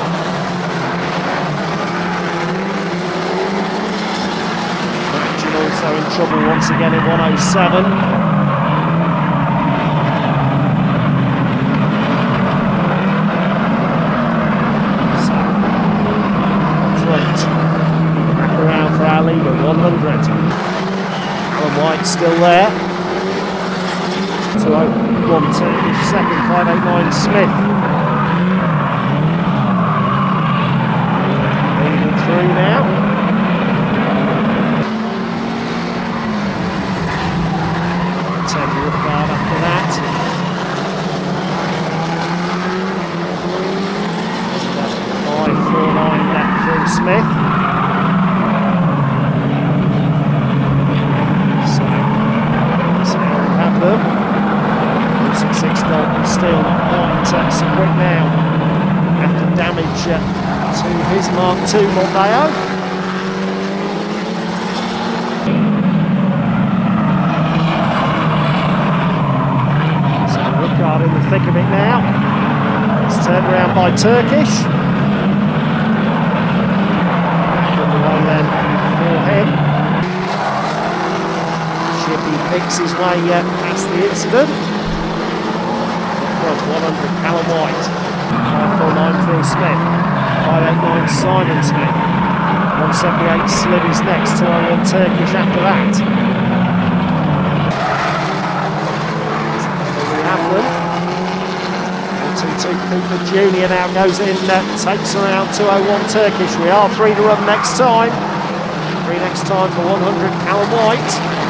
Action also in trouble once again in 107. White still there. 2 0. 1-2, second 589 Smith. Leading through now. to his Mark II Mondeo. in the thick of it now. It's turned around by Turkish. Underway then for him. Picks his way uh, past the incident. Front 100, Callum White. 549 Phil Smith. 589 Simon Smith. 178 Slim is next. 201 Turkish after that. We have them. 122 Cooper Junior now goes in, uh, takes around 201 Turkish. We are three to run next time. Three next time for 100 Callum White.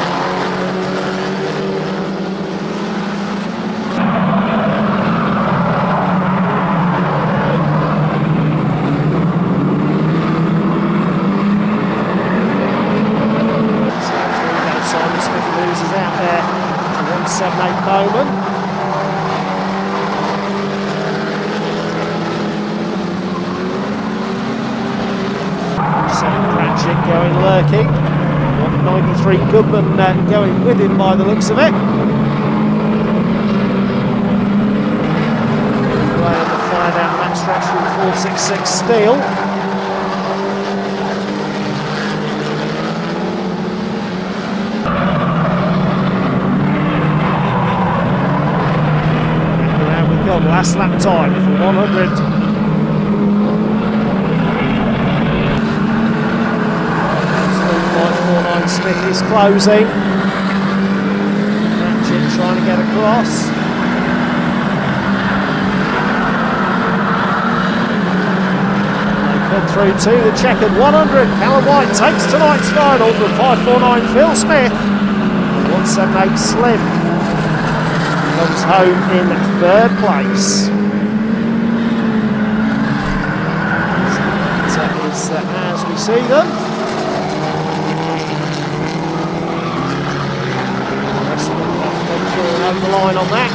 So through goes Simon Smith loses out there to 178 Bowman. Seven going lurking. 93 Goodman uh, going with him by the looks of it. Away on the fire down that stretch from 466 Steel. Around we come, last lap time for 100. Five four nine Smith is closing. Ratchet trying to get across. They through to the checkered 100. Callum White takes tonight's final from 549 Phil Smith. 178 Slim comes home in third place. So that is uh, as we see them. Rest of them have come through and over the line on that.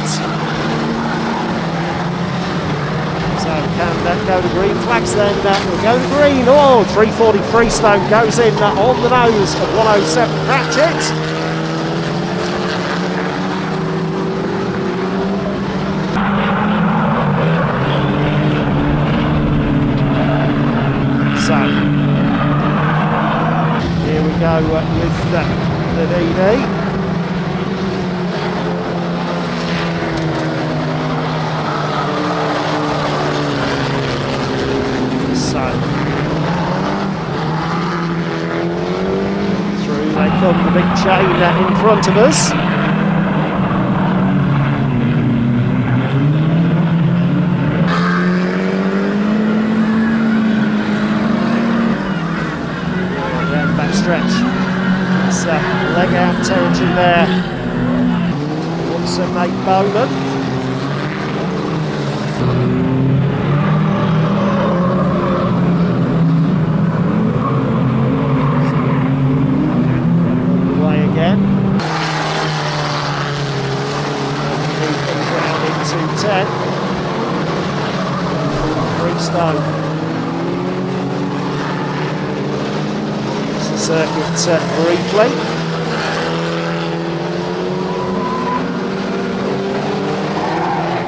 So can that go to green flags then? That will go to green. Oh, 340 Freestone goes in uh, on the nose of 107 Cratchit. So here we go uh, with the, the DD. So through they uh, in front of us. It's uh, leg out territory there. Watson mate Bowman. Away again. He comes round into 10. Freestone. It's circuit uh, briefly.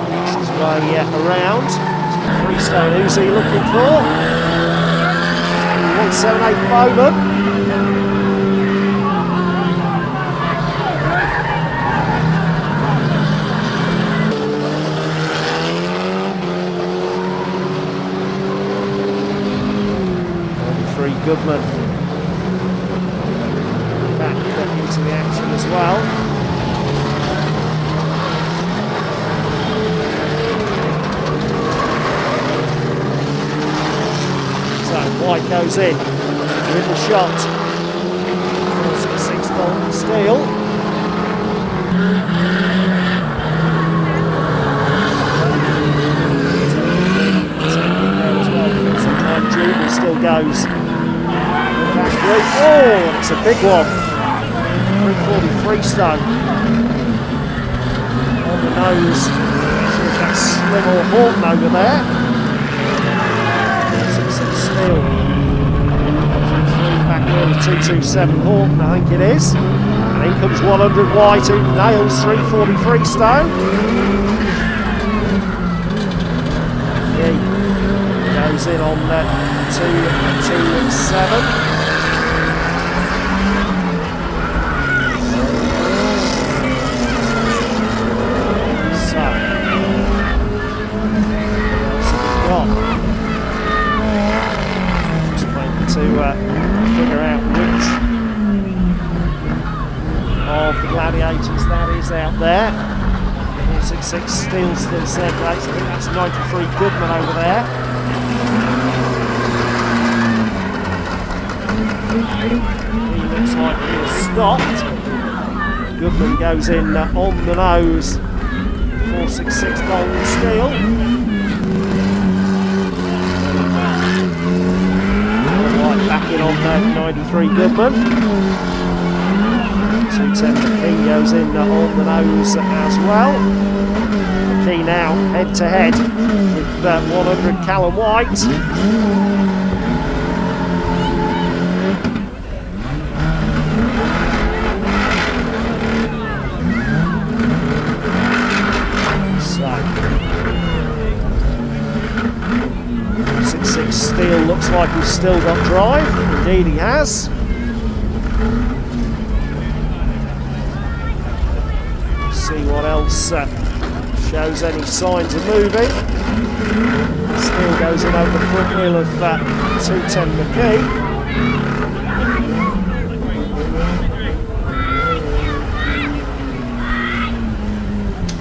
Makes his way uh, around. Freestone, who's he looking for? 178 Bowman. Goodman back into the action as well. So White goes in with the shot. 466 Golden Steel. Still goes. Oh, it's a big one. 340 Freestone. On the nose. If that's Slim or Horton over there. 66 Steel. Back with 227 Horton, I think it is. And in comes 100 White, who nails 340 Freestone. He goes in on that 227. Of the gladiators that is out there. 466 still still place. I think that's 93 Goodman over there. He looks like he stopped. Goodman goes in uh, on the nose. 466 Golden Steel. Back in on that 93 Goodman. 210 McKee goes in on the nose as well. McKee now head to head with uh, 100 Callum White. So, 66 Steel looks like he's still got drive. Indeed, he has. See what else uh, shows any signs of moving. Still goes in over the front wheel of uh, 210 McKee.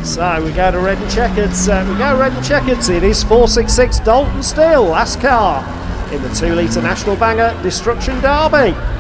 So we go to red and checkers. Uh, we go red and checkers. It is 466 Dalton Steel, last car in the 2 litre National Banger Destruction Derby.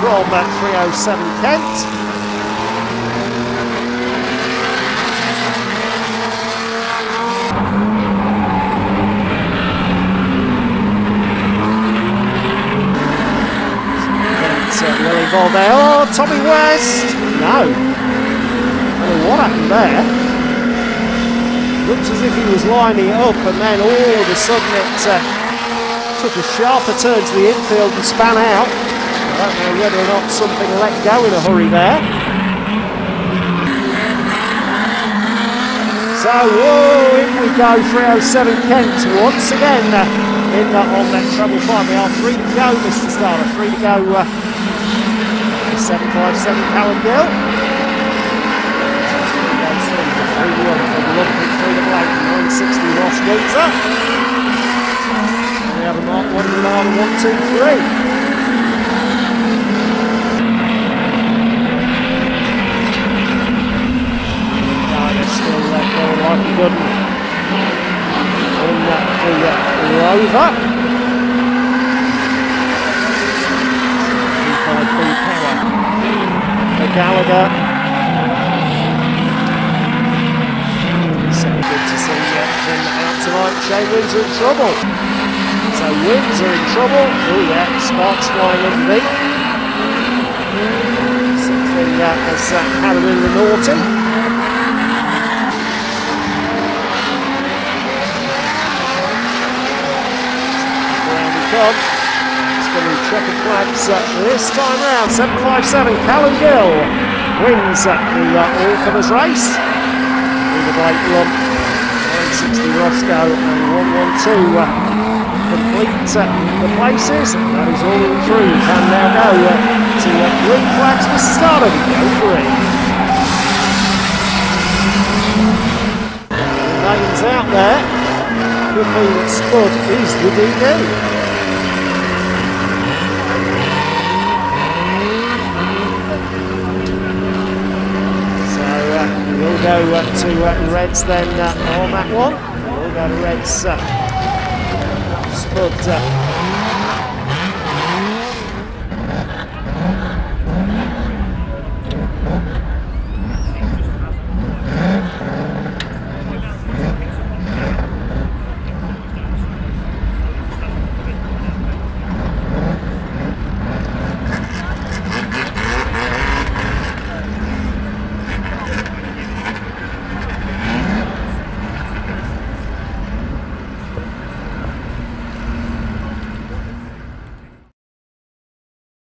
From uh, 307 Kent. It's uh, will involve there. Oh, Tommy West! No. I what happened there. Looked as if he was lining up and then all of a sudden it uh, took a sharper turn to the infield and span out. Don't know whether or not something let go in a hurry there. So, whoa, in we go, 307 Kent once again in uh, on that treble five. We are free to go, Mr. Starter, free to go. Uh, 757 Callum Gill. The one from the black, 960 Ross Windsor. We have a mark one the one, two, three. Gardner still uh, going like a good one. In uh, the uh, Rover. 5B power for Gallagher. Shane Windsor in trouble. So Windsor in trouble. Oh yeah, sparks flying underneath. Something uh, has uh, of a come. It's going to be checkered flags uh, this time round. 757 Callum Gill wins uh, the uh, All Comers race. With Blake Lump, 960 Roscoe and 112 uh, complete uh, the places. That is all in through. Can now go uh, to uh, green flags for starting. Go green. Names out there. That Spud is the DD. We'll go uh, to uh, Reds then uh, on that one. We'll go to Reds. Spud